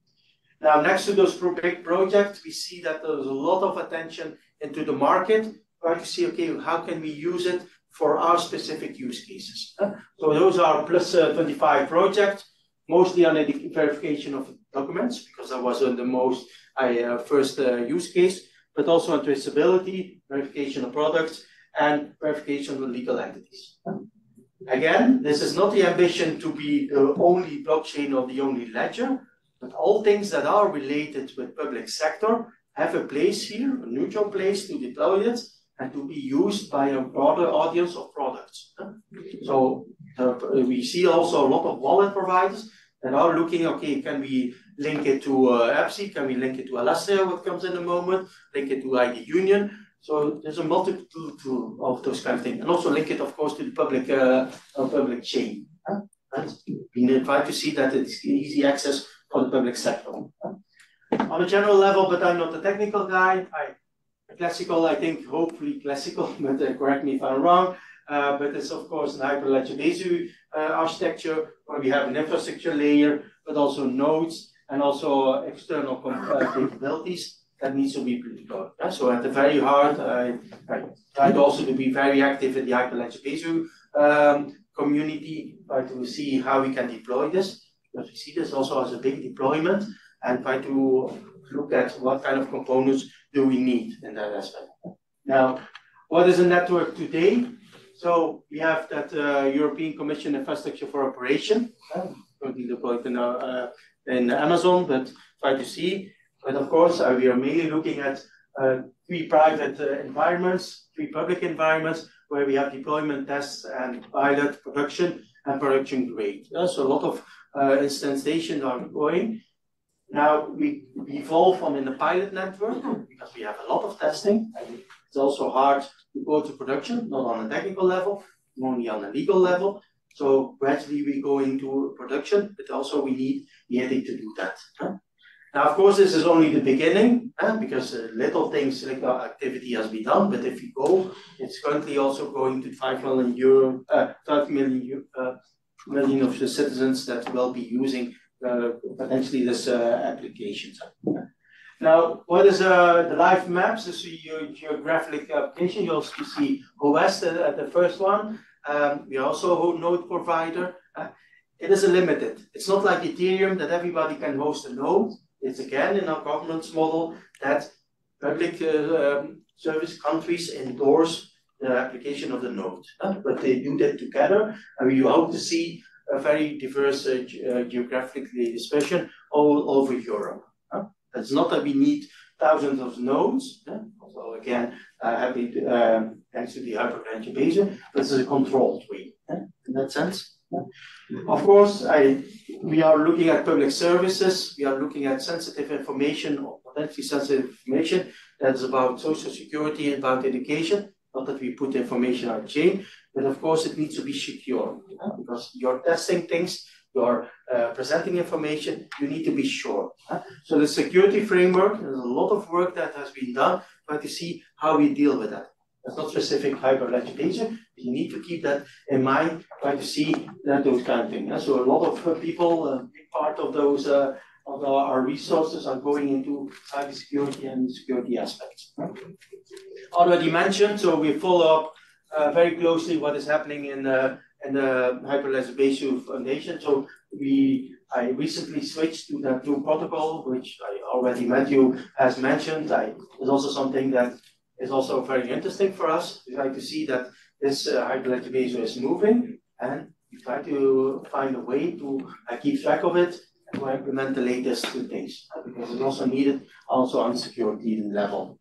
Now, next to those big projects, we see that there's a lot of attention into the market, try to see, okay, how can we use it for our specific use cases? So those are plus uh, twenty-five projects, mostly on the verification of documents, because that was uh, the most, I, uh, first uh, use case, but also on traceability, verification of products, and verification of legal entities. Again, this is not the ambition to be the only blockchain or the only ledger, but all things that are related with public sector have a place here, a neutral place to deploy it and to be used by a broader audience of products. So uh, we see also a lot of wallet providers that are looking, okay, can we link it to uh, EBSI? Can we link it to Alastria, what comes in a moment? Link it to ID Union? So there's a multitude of those kind of things. And also link it, of course, to the public, uh, uh, public chain. huh? And try to see that it's easy access for the public sector. huh? On a general level, but I'm not a technical guy, I, classical, I think, hopefully classical, *laughs* but uh, correct me if I'm wrong. Uh, but it's of course an Hyperledger Besu uh, architecture where we have an infrastructure layer, but also nodes and also external uh, capabilities that needs to be deployed. Yeah, so at the very heart, I, I tried also to be very active in the Hyperledger um, community, try to see how we can deploy this. Because we see this also as a big deployment and try to look at what kind of components do we need in that aspect. Now, what is a network today? So we have that uh, European Commission infrastructure for operation, currently deployed in, uh, uh, in Amazon, but try to see. But of course, uh, we are mainly looking at uh, three private uh, environments, three public environments, where we have deployment tests and pilot production and production grade. Yeah, so a lot of uh, instantiations are going. Now we, evolve from in the pilot network because we have a lot of testing. And it's also hard to go to production, not on a technical level, only on a legal level. So gradually we go into production, but also we need the ethic to do that. Now, of course, this is only the beginning, huh? because uh, little things like activity has been done. But if we go, it's currently also going to five million euro, uh, five million, uh, million of the citizens that will be using uh, potentially this uh, application. Now, what is uh, the live maps? This is your geographic application. You also see OS at the first one. Um, we also a node provider. It is a limited. It's not like Ethereum that everybody can host a node. It's again in our governance model that public uh, um, service countries endorse the application of the node. Uh, but they do that together, and we hope to see a very diverse uh, uh geographically dispersion all over Europe. It's not that we need thousands of nodes. So again, uh, happy to, um, thanks to the hyperledger Besu, this is a controlled way in that sense. Of course, I, we are looking at public services. We are looking at sensitive information or potentially sensitive information that's about social security and about education. Not that we put information on chain, but of course it needs to be secure because you're testing things you're uh, presenting information, you need to be sure. Huh? So the security framework, there's a lot of work that has been done, but to see how we deal with that. Not specific hyperledger data, but you need to keep that in mind, try to see that those kind of things. So a lot of uh, people, a big part of those uh, of our resources are going into cybersecurity and security aspects. Already mentioned, so we follow up uh, very closely what is happening in uh, and the Hyperledger Besu Foundation. So we, I recently switched to that new protocol, which I already Matthew has mentioned. I, it's also something that is also very interesting for us. We try to see that this uh, Hyperledger Besu is moving, and we try to find a way to uh, keep track of it and to implement the latest things, uh, because it's also needed also on security level.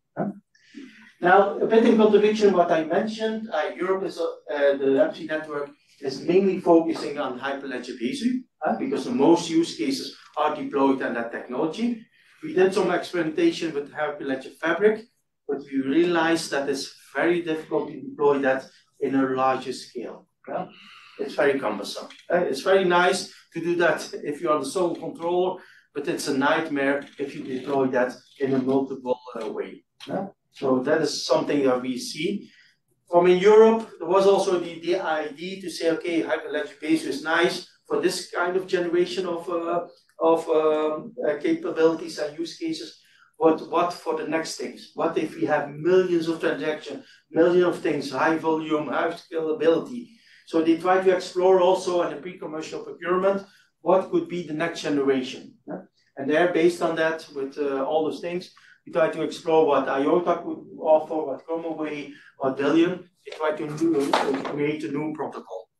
Now, a bit in contradiction what I mentioned, uh, Europe is uh, the MC network is mainly focusing on Hyperledger Besu, uh, because the most use cases are deployed on that technology. We did some experimentation with Hyperledger Fabric, but we realize that it's very difficult to deploy that in a larger scale. Yeah? It's very cumbersome. Uh, it's very nice to do that if you're the sole controller, but it's a nightmare if you deploy that in a multiple uh, way. Yeah? So that is something that we see. From in Europe, there was also the, the idea to say, okay, Hyperledger Besu is nice for this kind of generation of, uh, of um, uh, capabilities and use cases. But what for the next things? What if we have millions of transactions, millions of things, high volume, high scalability? So they try to explore also in the pre-commercial procurement, what could be the next generation? Yeah? And they're based on that with uh, all those things. We try to explore what IOTA could offer, what ChromaWay, what Billion. We try to, do, to create a new protocol.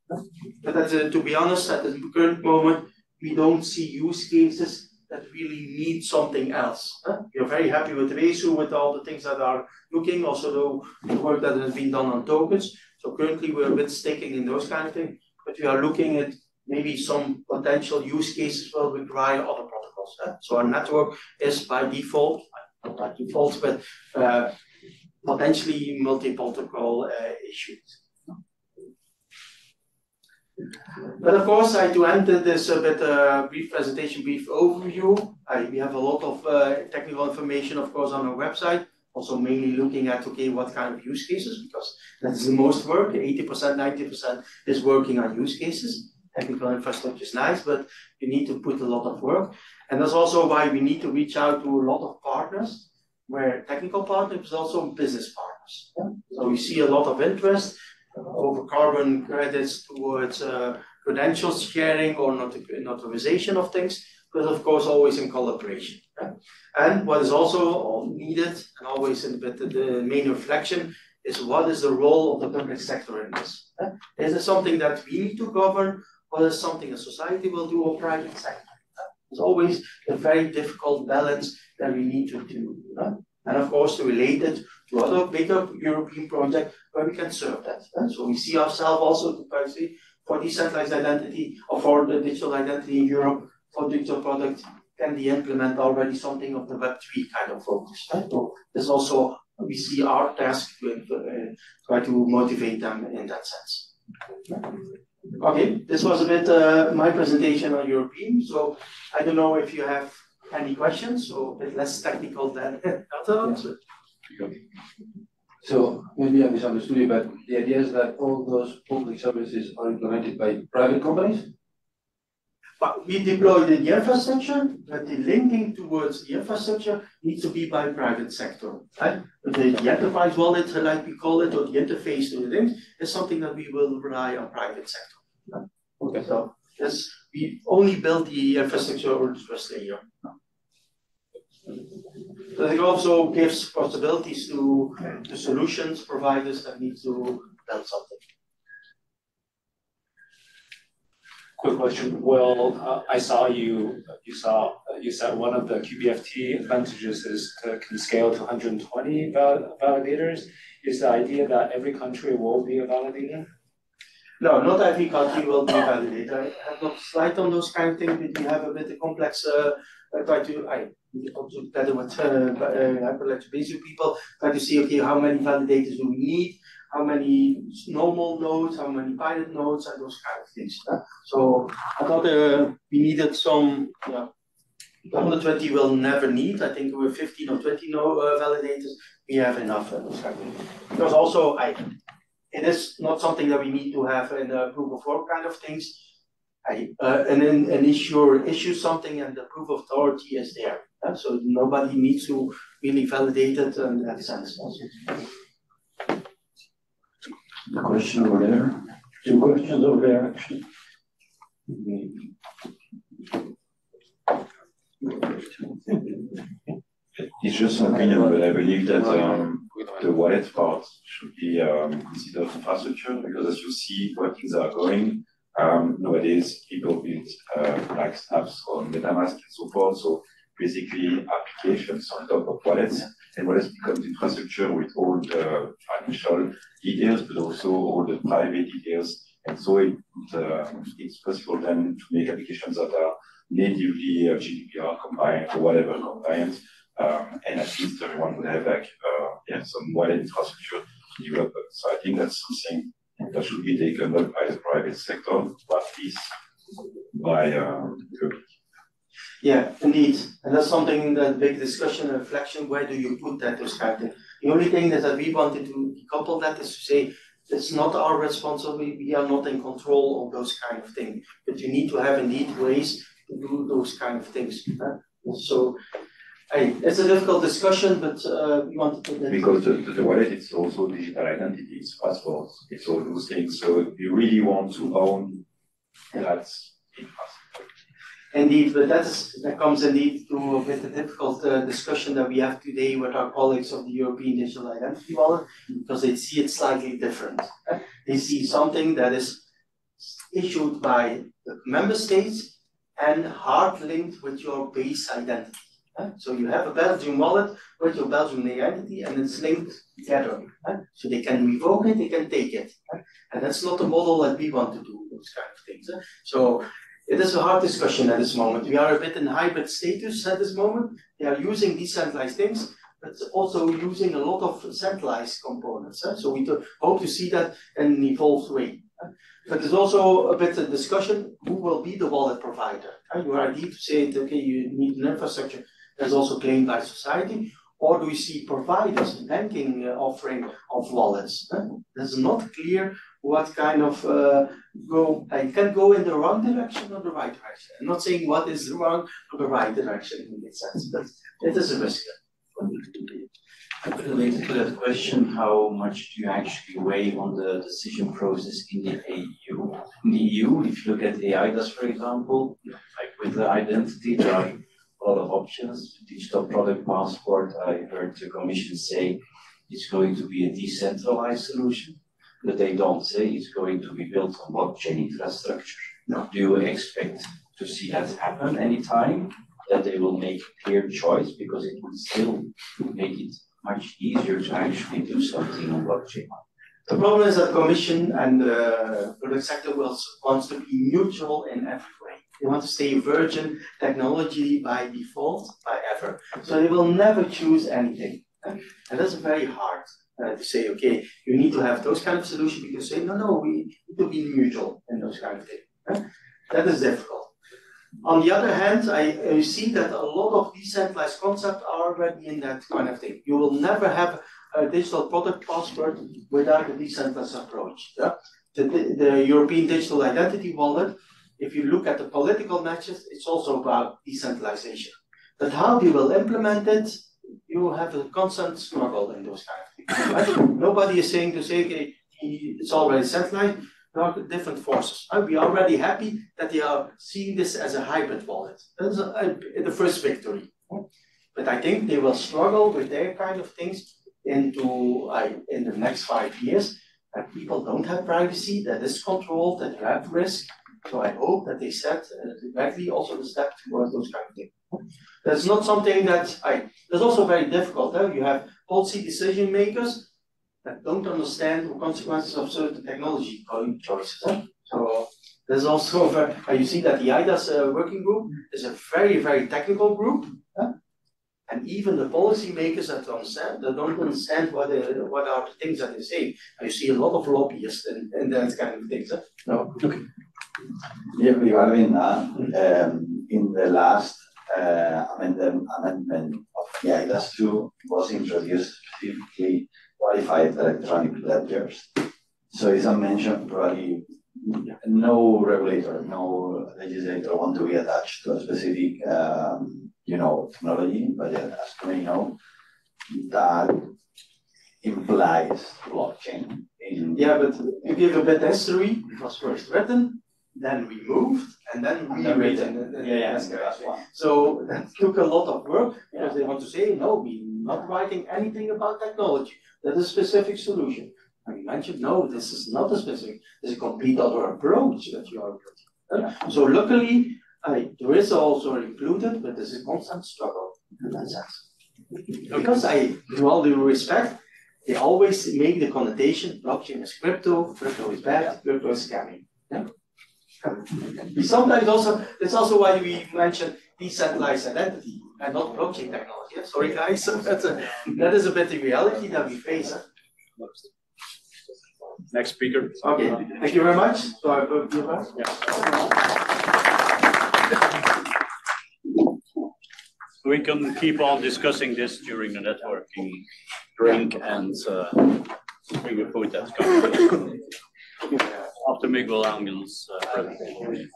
But uh, to be honest, at the current moment, we don't see use cases that really need something else. Huh? Are very happy with Besu, with all the things that are looking, also the work that has been done on tokens. So currently we're a bit sticking in those kind of things, but we are looking at maybe some potential use cases will require other protocols. Huh? So our network is by default, not by default, but uh, potentially multi-protocol uh, issues. But of course, I to end this a bit uh, brief presentation, brief overview. I, we have a lot of uh, technical information, of course, on our website. Also, mainly looking at okay, what kind of use cases, because that's the most work. 80%, 90% is working on use cases. Technical infrastructure is nice, but you need to put a lot of work. And that's also why we need to reach out to a lot of partners, where technical partners, also business partners. Yeah? So we see a lot of interest over carbon credits towards uh, credentials sharing or not notarization of things, but of course always in collaboration. Yeah? And what is also needed, and always in the, the main reflection, is what is the role of the public sector in this? Yeah? Is it something that we need to govern, or is something a society will do or private sector? It's always a very difficult balance that we need to do. And of course, to relate it to other bigger Europeum projects where we can serve that. And so we see ourselves also to for decentralized identity or for the digital identity in Europe for digital products can be implement already something of the Web3 kind of focus. Right? So there's also we see our task to uh, try to motivate them in that sense. Okay, this was a bit uh, my presentation on European. So I don't know if you have any questions, so a bit less technical than *laughs* others. So maybe I misunderstood you, but the idea is that all those public services are implemented by private companies? But we deploy the infrastructure, but the linking towards the infrastructure needs to be by private sector. Right? The, the enterprise wallet, like we call it, or the interface to the things, is something that we will rely on private sector. Okay. So yes, we only build the infrastructure or the trust layer. So it also gives possibilities to the solutions providers that need to build something. Quick question. Well, uh, I saw you, you saw, you said one of the QBFT advantages is to can scale to 120 val validators. Is the idea that every country will be a validator? No, not every country will be validated. I have not slide on those kind of things, but we have a bit of complex, uh, I try to, I together with uh, Hyperledger people, try to see, okay, how many validators do we need? how many normal nodes, how many pilot nodes, and those kind of things. So I thought uh, we needed some, yeah, 120 will never need. I think we're 15 or 20 no, uh, validators. We have enough. Uh, because also, I, it is not something that we need to have in the proof of work kind of things. I, uh, and then an issuer issues something and the proof of authority is there. So nobody needs to really validate it in that sense. The question over there. Two questions over there, actually. *laughs* It's just an opinion, but I believe that um, the wallet part should be um, considered infrastructure because as you see where things are going, um, nowadays people build uh, like apps on MetaMask and so forth. So basically applications on top of wallets and wallets becomes infrastructure with all the financial details, but also all the private details. And so it, uh, it's possible then to make applications that are natively uh, GDPR compliant or whatever compliant. Um, and at least everyone would have like uh, yeah, some wallet infrastructure to develop. So I think that's something that should be taken up by the private sector, but at least by um, yeah, indeed. And that's something that big discussion and reflection, where do you put that perspective? The only thing that, that we wanted to decouple that is to say it's not our responsibility, we are not in control of those kind of things. But you need to have indeed ways to do those kind of things. So I, it's a difficult discussion, but uh, we want to because the, the, wallet is also digital identity, it's passports, it's all those things. So you really want to own that Indeed, but that, is, that comes indeed to a bit of a difficult uh, discussion that we have today with our colleagues of the European Digital Identity Wallet, because they see it slightly different. They see something that is issued by the member states and hard linked with your base identity. So you have a Belgian wallet with your Belgian identity and it's linked together. So they can revoke it, they can take it. And that's not the model that we want to do, those kind of things. So it is a hard discussion at this moment. We are a bit in hybrid status at this moment. They are using decentralized things, but also using a lot of centralized components. So we hope to see that in an evolved way. But there's also a bit of discussion, who will be the wallet provider? Your idea to say, okay, you need an infrastructure that's also claimed by society, or do we see providers, banking uh, offering of wallets? That's not clear what kind of uh, go, I can go in the wrong direction or the right direction. I'm not saying what is the wrong or the right direction in that sense, but it is a risk. Related to that question, how much do you actually weigh on the decision process in the EU? In the EU, if you look at eIDAS, for example, like with the identity, there are a lot of options. Digital product passport, I heard the commission say it's going to be a decentralized solution but they don't say it's going to be built on blockchain infrastructure. No. Do you expect to see that happen anytime? that they will make a clear choice because it will still make it much easier to actually do something on blockchain. The problem is that Commission and the public sector will, wants to be neutral in every way. They want to stay virgin technology by default, by ever. So they will never choose anything. And that's very hard uh, to say, okay, you need to have those kind of solutions because say, no, no, we need to be neutral in those kind of things. That is difficult. On the other hand, I, I see that a lot of decentralized concepts are already in that kind of thing. You will never have a digital product passport without a decentralized approach. Yeah? The, the, European Digital Identity Wallet, if you look at the political matches, it's also about decentralization. But how you will implement it, you will have a constant struggle in those kind of? Nobody is saying to say, okay, it's already centralized. There are different forces. And we are already happy that they are seeing this as a hybrid wallet. That's a, a, the first victory. But I think they will struggle with their kind of things into uh, in the next five years. That people don't have privacy, that is controlled, that you have risk. So I hope that they set uh, directly also the step towards those kind of things. That's not something that I. That's also very difficult. Huh? You have policy decision makers that don't understand the consequences of certain technology choices. So there's also very, *laughs* uh, you see that the eIDAS uh, working group is a very very technical group. Huh? And even the policymakers that don't understand, that don't understand what, what are the things that they say. You see a lot of lobbyists and, and that kind of things. Huh? No. Okay. Yeah, regarding uh, um, in the last uh, amendment, amendment of the eIDAS 2 was introduced specifically qualified electronic ledgers. So it's a mention probably no regulator, no legislator want to be attached to a specific um, you know, technology, but as we know, that implies blockchain. In yeah, but if you give a bit history, it was first written, then removed, and then rewritten. Yeah, yeah, that's. So that took a lot of work because they want to say, no, we're not writing anything about technology. That is a specific solution. And we mentioned, no, this is not a specific, this is a complete other approach that you are yeah. So luckily, I, there is also included, but there's a constant struggle in that sense. Because I, with all due respect, they always make the connotation blockchain is crypto, crypto is bad, crypto is scamming. Yeah? We sometimes also, that's also why we mention decentralized identity and not blockchain technology. Sorry guys, *laughs* that's a, that is a bit the reality that we face. Huh? Next speaker. Okay, thank you very much. So I put you back. We can keep on discussing this during the networking drink and uh, bring a food that's coming *laughs* after Miguel uh, presentation.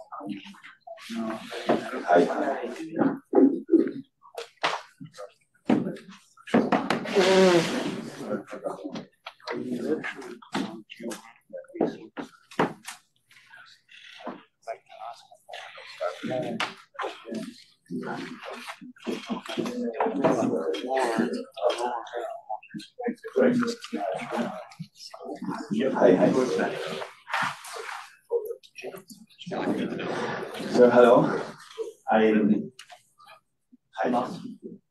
Hi, hi. So hello, I'm hi.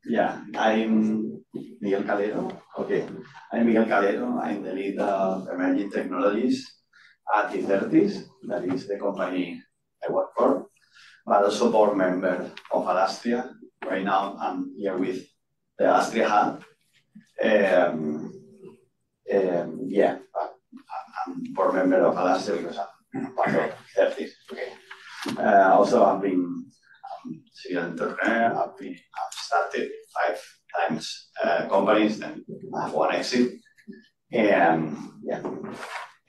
Yeah, I'm Miguel Calero. Okay, I'm Miguel Calero. I'm the lead of emerging technologies at Izertis, that is the company I work for but also board member of Alastria. Right now, I'm here with the Alastria Hub. Um, um, yeah, I'm board member of Alastria because Uh, also, I've been um, serial entrepreneur. I've, been, I've started five times uh, companies, then I have one exit. And yeah,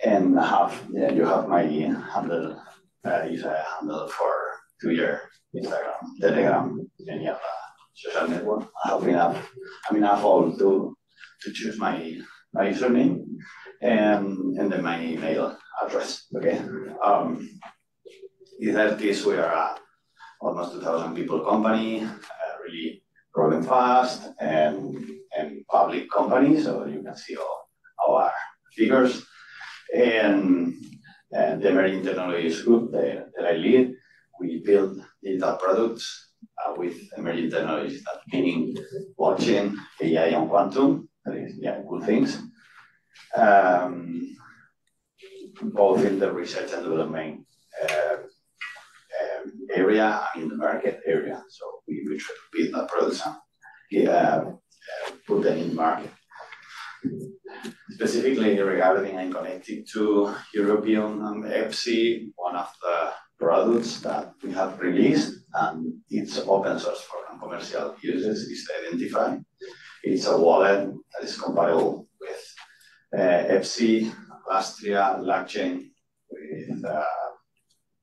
and I have yeah, you have my handle uh, a handle for Twitter, Instagram, Telegram, any other social network. I have enough, I mean, I have old to, to choose my, my username and, and then my email address. Okay. Um, in that case, we are a almost 2,000 people company, uh, really growing fast and, and public company. So you can see all our figures. And, and the emerging technologies group that, that I lead we build digital products uh, with emerging technologies, that meaning blockchain, AI, and quantum. That is, yeah, good things. Um, both in the research and development uh, um, area and in the market area. So we, try to build that products and put them in the market. Specifically regarding and connected to European um, EBSI, one of the products that we have released, and it's open source for non-commercial users, is Identify. It's a wallet that is compatible with uh, EBSI, Alastria, LACChain, with uh,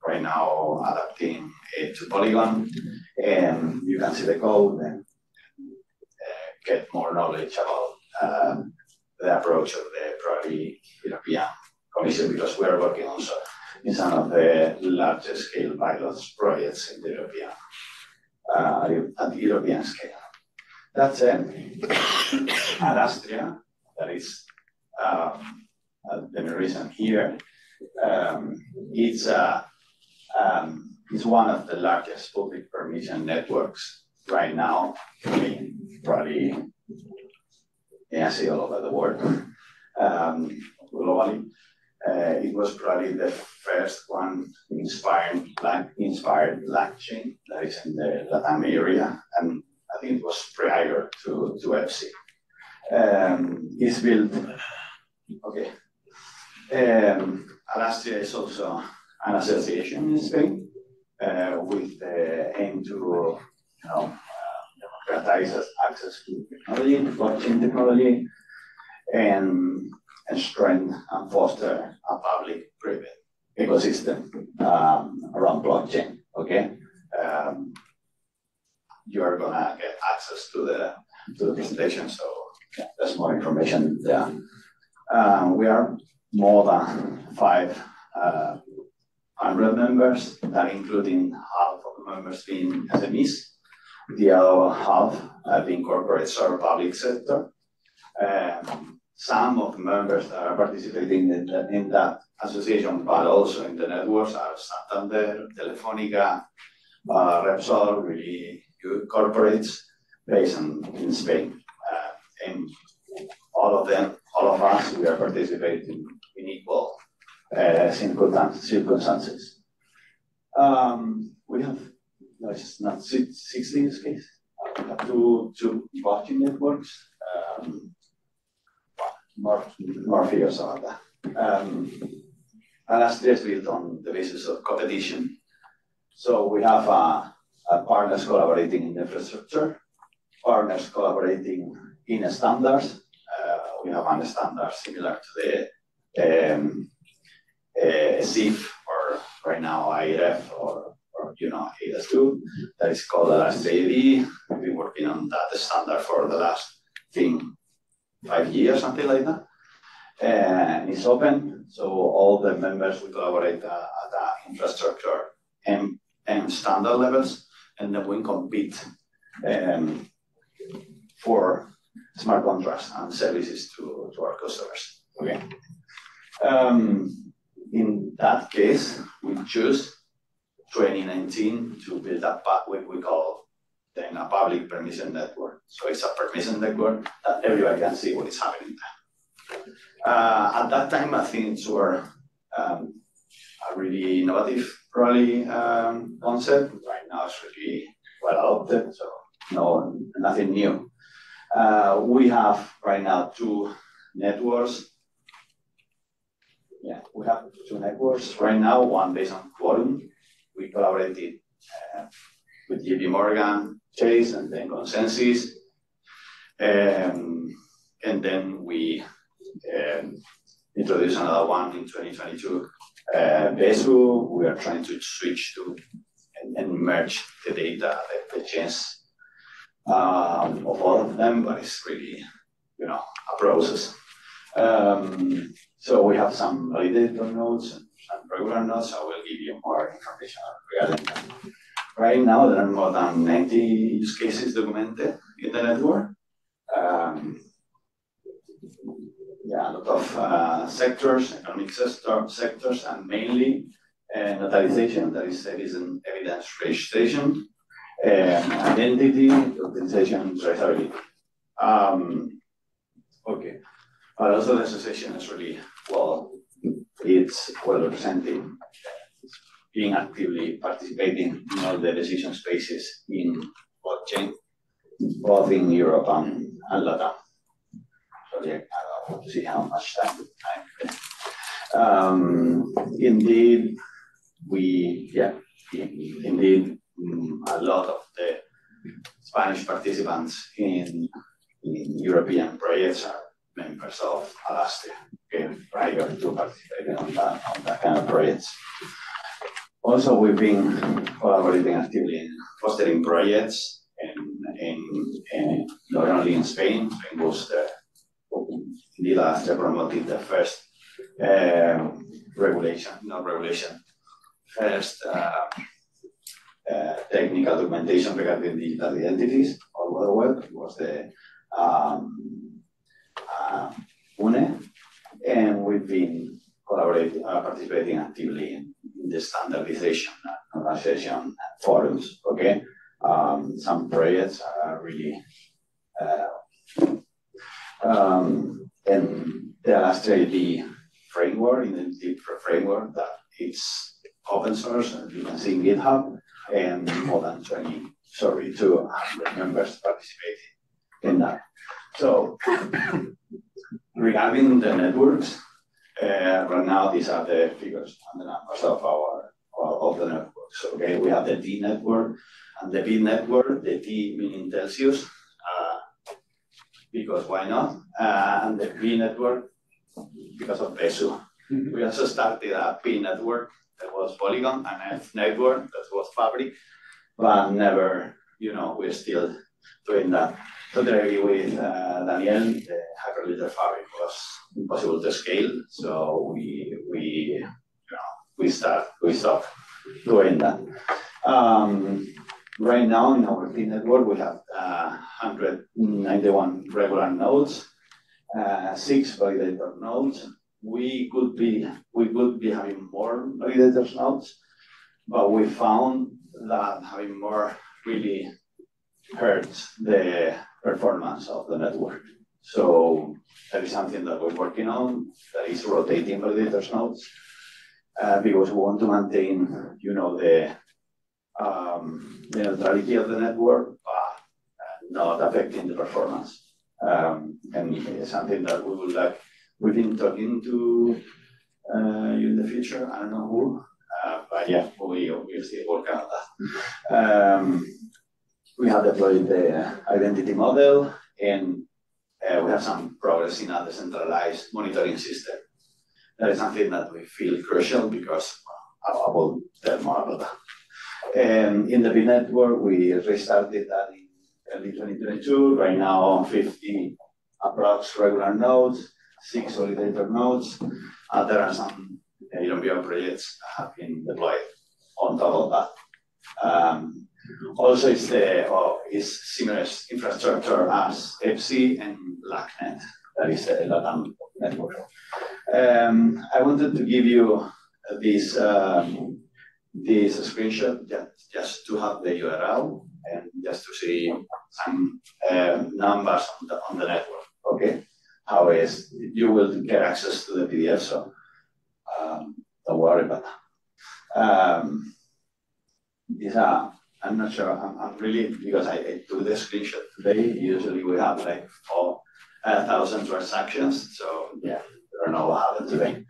right now adapting it to Polygon, and you can see the code and uh, get more knowledge about um, the approach of the probably European Commission because we are working also in some of the largest scale pilots projects in the European at the European scale. That's it. Alastria, that is um, uh, the reason here. Um, it's uh, um, it's one of the largest public permission networks right now. I probably yeah, I see all over the world um, globally. Uh, it was probably the first one inspired inspired blockchain that is in the Latam area, and it was prior to to EBSI. Um, it's built. Okay. Um, Alastria is also an association in Spain uh, with the aim to you know democratize access to technology, to blockchain technology, and, and strengthen and foster a public-private ecosystem um, around blockchain. Okay, um, you are gonna get access to the to the presentation, so there's more information there. Um, we are more than five uh, hundred members, that including half of the members being SMEs the other half uh, being corporates or public sector. Um, some of the members that are participating in, the, in that association, but also in the networks are Santander, Telefonica, uh, Repsol, really corporates based in, in Spain. Uh, and all of them, all of us, we are participating in equal uh, circumstances. Um, we have not six, 60 use case. We have two, two blockchain networks. More, more figures about that. Um, and that's built on the basis of competition. So we have uh, partners collaborating in infrastructure, partners collaborating in standards. Uh, we have a standard similar to the um, uh, SIF or right now IRF or you know, eIDAS2 that is called Alastria We've been working on that standard for the last thing five years, something like that. And it's open, so all the members we collaborate at the infrastructure and, and standard levels, and then we compete um, for smart contracts and services to, to our customers. Okay. Um, in that case, we choose 2019 to build up what we call then a public permission network. So it's a permission network that everybody can see what is happening there. Uh, at that time, I think it's were um, a really innovative, probably um, concept. Right now, it's really well adopted, so no, nothing new. Uh, we have right now two networks. Yeah, we have two networks right now. One based on Quorum, we collaborated uh, with JP Morgan, Chase, and then ConsenSys. Um, and then we um, introduced another one in 2022, uh, Besu. We are trying to switch to and, and merge the data, the, the chains um, of all of them, but it's really, you know, a process. Um, so we have some validator nodes and some regular nodes. I will give you more information regarding that. Right now, there are more than 90 use cases documented in the network. Um, yeah, a lot of uh, sectors, economic sector, sectors, and mainly uh, notarization, that is citizen evidence registration, Um, identity, utilization, traceability. Um, okay, but also the association is really well, it's well represented, being actively participating in all the decision spaces in blockchain, both in Europe and, and Latam. Don't see how much time. time. Um, indeed, we yeah, indeed, a lot of the Spanish participants in, in European projects are members of Alastria, okay, prior to participating on that, on that kind of projects. Also, we've been collaborating actively in fostering projects in, in, in not only in Spain, Spain was the, indeed Alastria promoted the first uh, regulation, not regulation, first uh, uh, technical documentation regarding digital identities all over the web was the um, uh, UNE, and we've been collaborating, uh, participating actively in, the standardization organization forums. Okay, um, some projects are really uh, um, and the last ID framework in the framework that it's open source, and you can see in GitHub, and more than 20, sorry, 200 members participating in that. So regarding the networks, uh, right now these are the figures and the numbers of our of the networks. Okay, we have the D network and the B network. The D meaning Telsius, because why not? Uh, and the B network because of Besu. Mm -hmm. We also started a P network that was Polygon, and F network that was Fabric, but never, you know, we're still doing that. Totally with uh, Daniel, the Hyperledger Fabric was impossible to scale, so we we you know we start we stop doing that. Um, right now in our P network we have uh, 191 regular nodes, uh, six validator nodes. We could be we could be having more validators nodes, but we found that having more really hurts the performance of the network. So that is something that we're working on, that is rotating validators nodes, uh, because we want to maintain, you know, the, um, the neutrality of the network, not affecting the performance. Um, and something that we would like, we've been talking to uh, you in the future, I don't know who, uh, but yeah, we obviously work on that. Um, we have deployed the identity model and uh, we have some progress in a decentralized monitoring system. That is something that we feel crucial because I will tell more about that. And in the B network, we restarted that in early 2022. Right now, 50 approx regular nodes, six validator nodes. Uh, there are some uh, projects that have been deployed on top of that. Um, also, it's the oh, is similar infrastructure as EBSI and LACNet, that is the LATAM network. Um, I wanted to give you this um, this screenshot just, just to have the URL and just to see some uh, numbers on the, on the network. Okay, how is you will get access to the PDF, so um, don't worry about that. Um, are I'm not sure. I'm, I'm really because I, I took the screenshot today. Usually we have like four uh, transactions. So yeah, I don't know what happened today.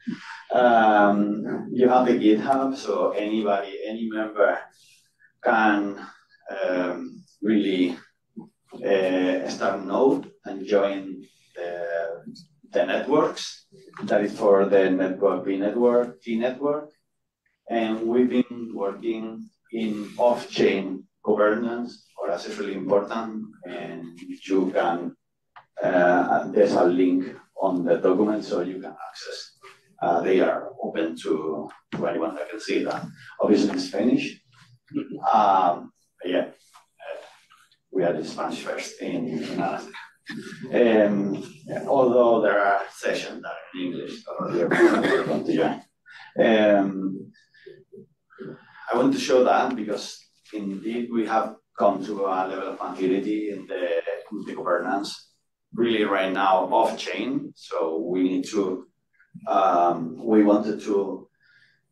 Um, you have the GitHub, so anybody, any member can um, really uh, start Node and join the, the networks. That is for the network B network, T network. And we've been working in off-chain governance, or that's really important, and you can, uh, there's a link on the document so you can access. Uh, they are open to, to anyone that can see that. Obviously in Spanish. Um, yeah, uh, we are the Spanish first in, Alaska. Um, yeah, although there are sessions that are in English. Um, I want to show that because indeed we have come to a level of maturity in the, in the governance, really right now off chain. So we need to, um, we wanted to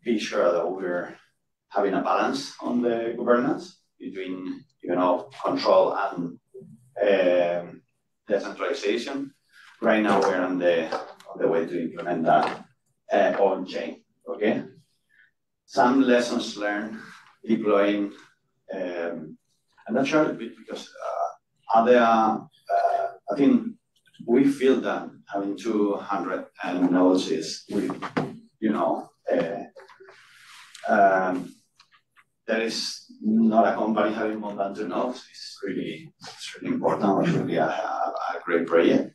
be sure that we're having a balance on the governance between, you know, control and um, decentralization. Right now, we're on the on the way to implement that uh, on chain. Okay. Some lessons learned deploying. Um, I'm not sure because uh, other. Uh, I think we feel that having 200 nodes is, you know, uh, um, there is not a company having more than two nodes. It's really, it's really important. It's really a, a, great project.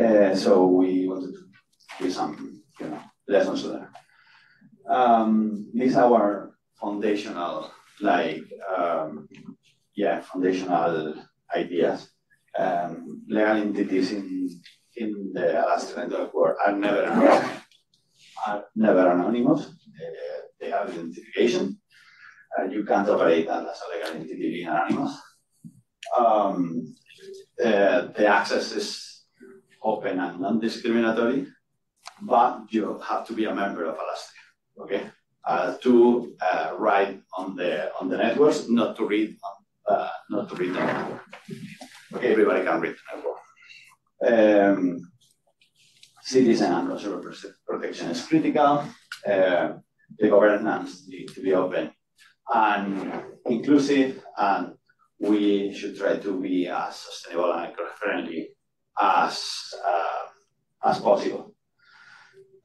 Uh, so we wanted to give some, you know, lessons there. Um, these are our foundational, like, um, yeah, foundational ideas. Um, legal entities in in the Alastria network are never anonymous. Are never anonymous. Uh, they have identification. Uh, you can't operate as a legal entity being anonymous. Um, uh, the access is open and non-discriminatory, but you have to be a member of Alastria, okay? Uh, to uh, write on the on the networks, not to read, uh, not to read the network. Okay, everybody can read the network. Um, citizen and consumer protection is critical. Uh, the governance needs to be open and inclusive, and we should try to be as sustainable and eco-friendly as uh, as possible.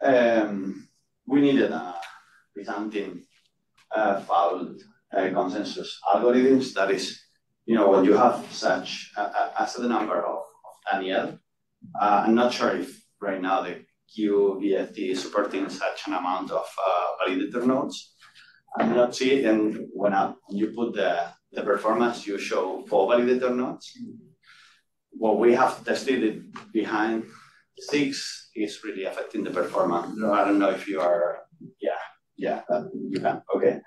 Um, we needed a Byzantine uh, failed uh, consensus algorithms. That is, you know, when you have such a, a, a number of, of Daniel, uh, I'm not sure if right now the QBFT is supporting such an amount of uh, validator nodes. I'm not seeing, and when, I, you put the, the performance, you show four validator nodes. What we have tested it behind six is really affecting the performance. I don't know if you are, yeah, yeah, you can, okay.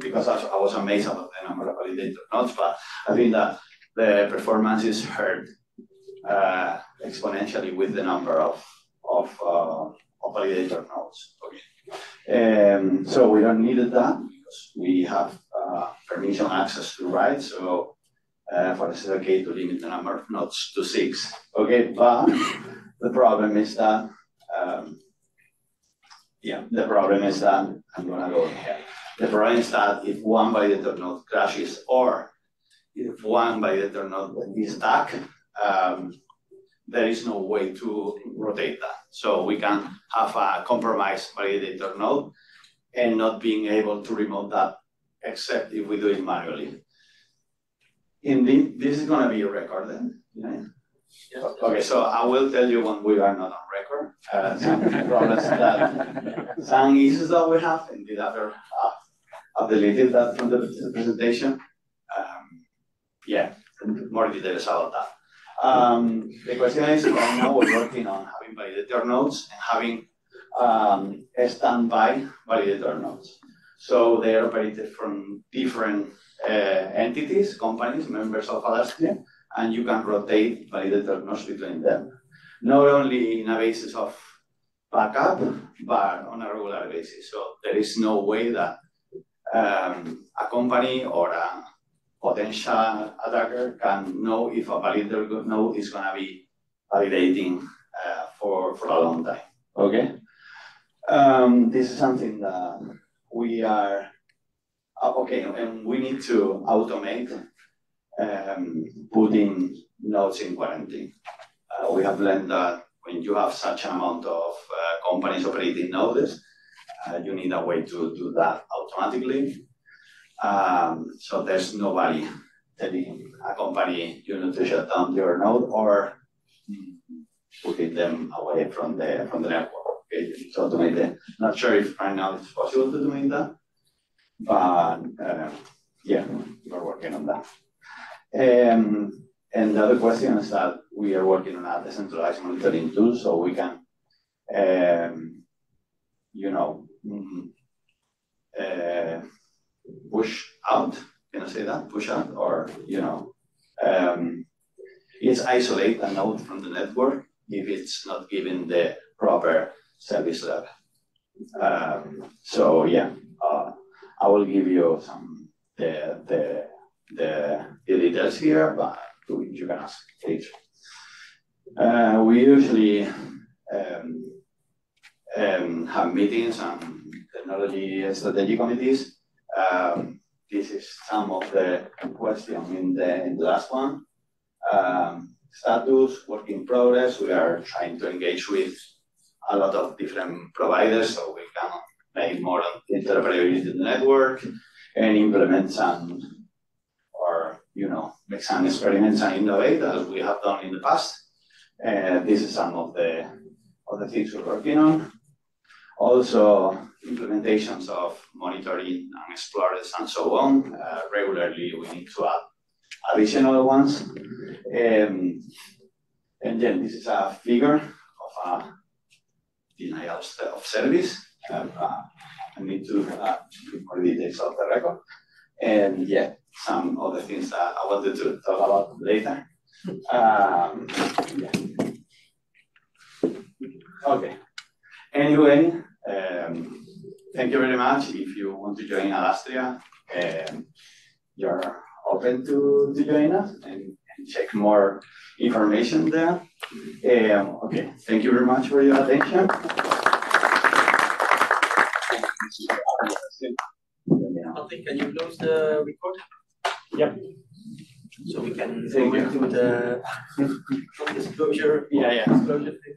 because I, I was amazed about the number of validator nodes, but I think that the performance is hurt uh, exponentially with the number of of, uh, of validator nodes. Okay, um, so we don't need that we have uh, permission access to write. So uh, for us, it's okay to limit the number of nodes to six. Okay, but the problem is that um, yeah, the problem is that I'm gonna go here. The problem is that if one validator node crashes or if one validator node is stuck, um, there is no way to rotate that. So we can have a compromised validator node and not being able to remove that except if we do it manually. In the, this is going to be a recorded. Yeah. Okay, so I will tell you when we are not on record. Uh, some problems that some issues that we have, and the other uh, I've deleted that from the presentation. Um, yeah, more details about that. Um, the question is, right now we're working on having validator nodes and having um, standby validator nodes. So they are operated from different uh, entities, companies, members of Alastria, and you can rotate validator nodes between them. Not only in a basis of backup, but on a regular basis. So there is no way that um, a company or a potential attacker can know if a validator node is going to be validating uh, for, for a long time. Okay? Um, this is something that we are, uh, okay, and we need to automate um, putting nodes in quarantine. Uh, we have learned that when you have such amount of uh, companies operating nodes, uh, you need a way to do that automatically. Um, so there's nobody telling a company you need to shut down your node or putting them away from the from the network. To make it. Not sure if right now it's possible to do that, but uh, yeah, we're working on that. Um, and the other question is that we are working on a decentralized monitoring tool so we can, um, you know, uh, push out, Can I say that, push out, or, you know, um, it's isolate a node from the network if it's not given the proper service. Um, so yeah, uh, I will give you some the the the, the details here, but you, can ask. Uh, we usually um, um, have meetings and technology strategy committees. Um, this is some of the questions in the, in the last one. Um, status, work in progress. We are trying to engage with a lot of different providers so we can make more interoperability in the network and implement some or you know make some experiments and innovate as we have done in the past. And this is some of the of the things we're working on. Also, implementations of monitoring and explorers and so on. Uh, regularly, we need to add additional ones. Um, and then this is a figure of a denial of service. Um, uh, I need to uh, more details of the record. And yeah, some other things that I wanted to talk about later. Um, yeah. Okay. Anyway, um, thank you very much. If you want to join Alastria, um, you're open to, to join us and, and check more information there. Um, okay, thank you very much for your attention. Can you close the record? Yep. So we can thank go into the disclosure. Yeah, yeah. Disclosure thing.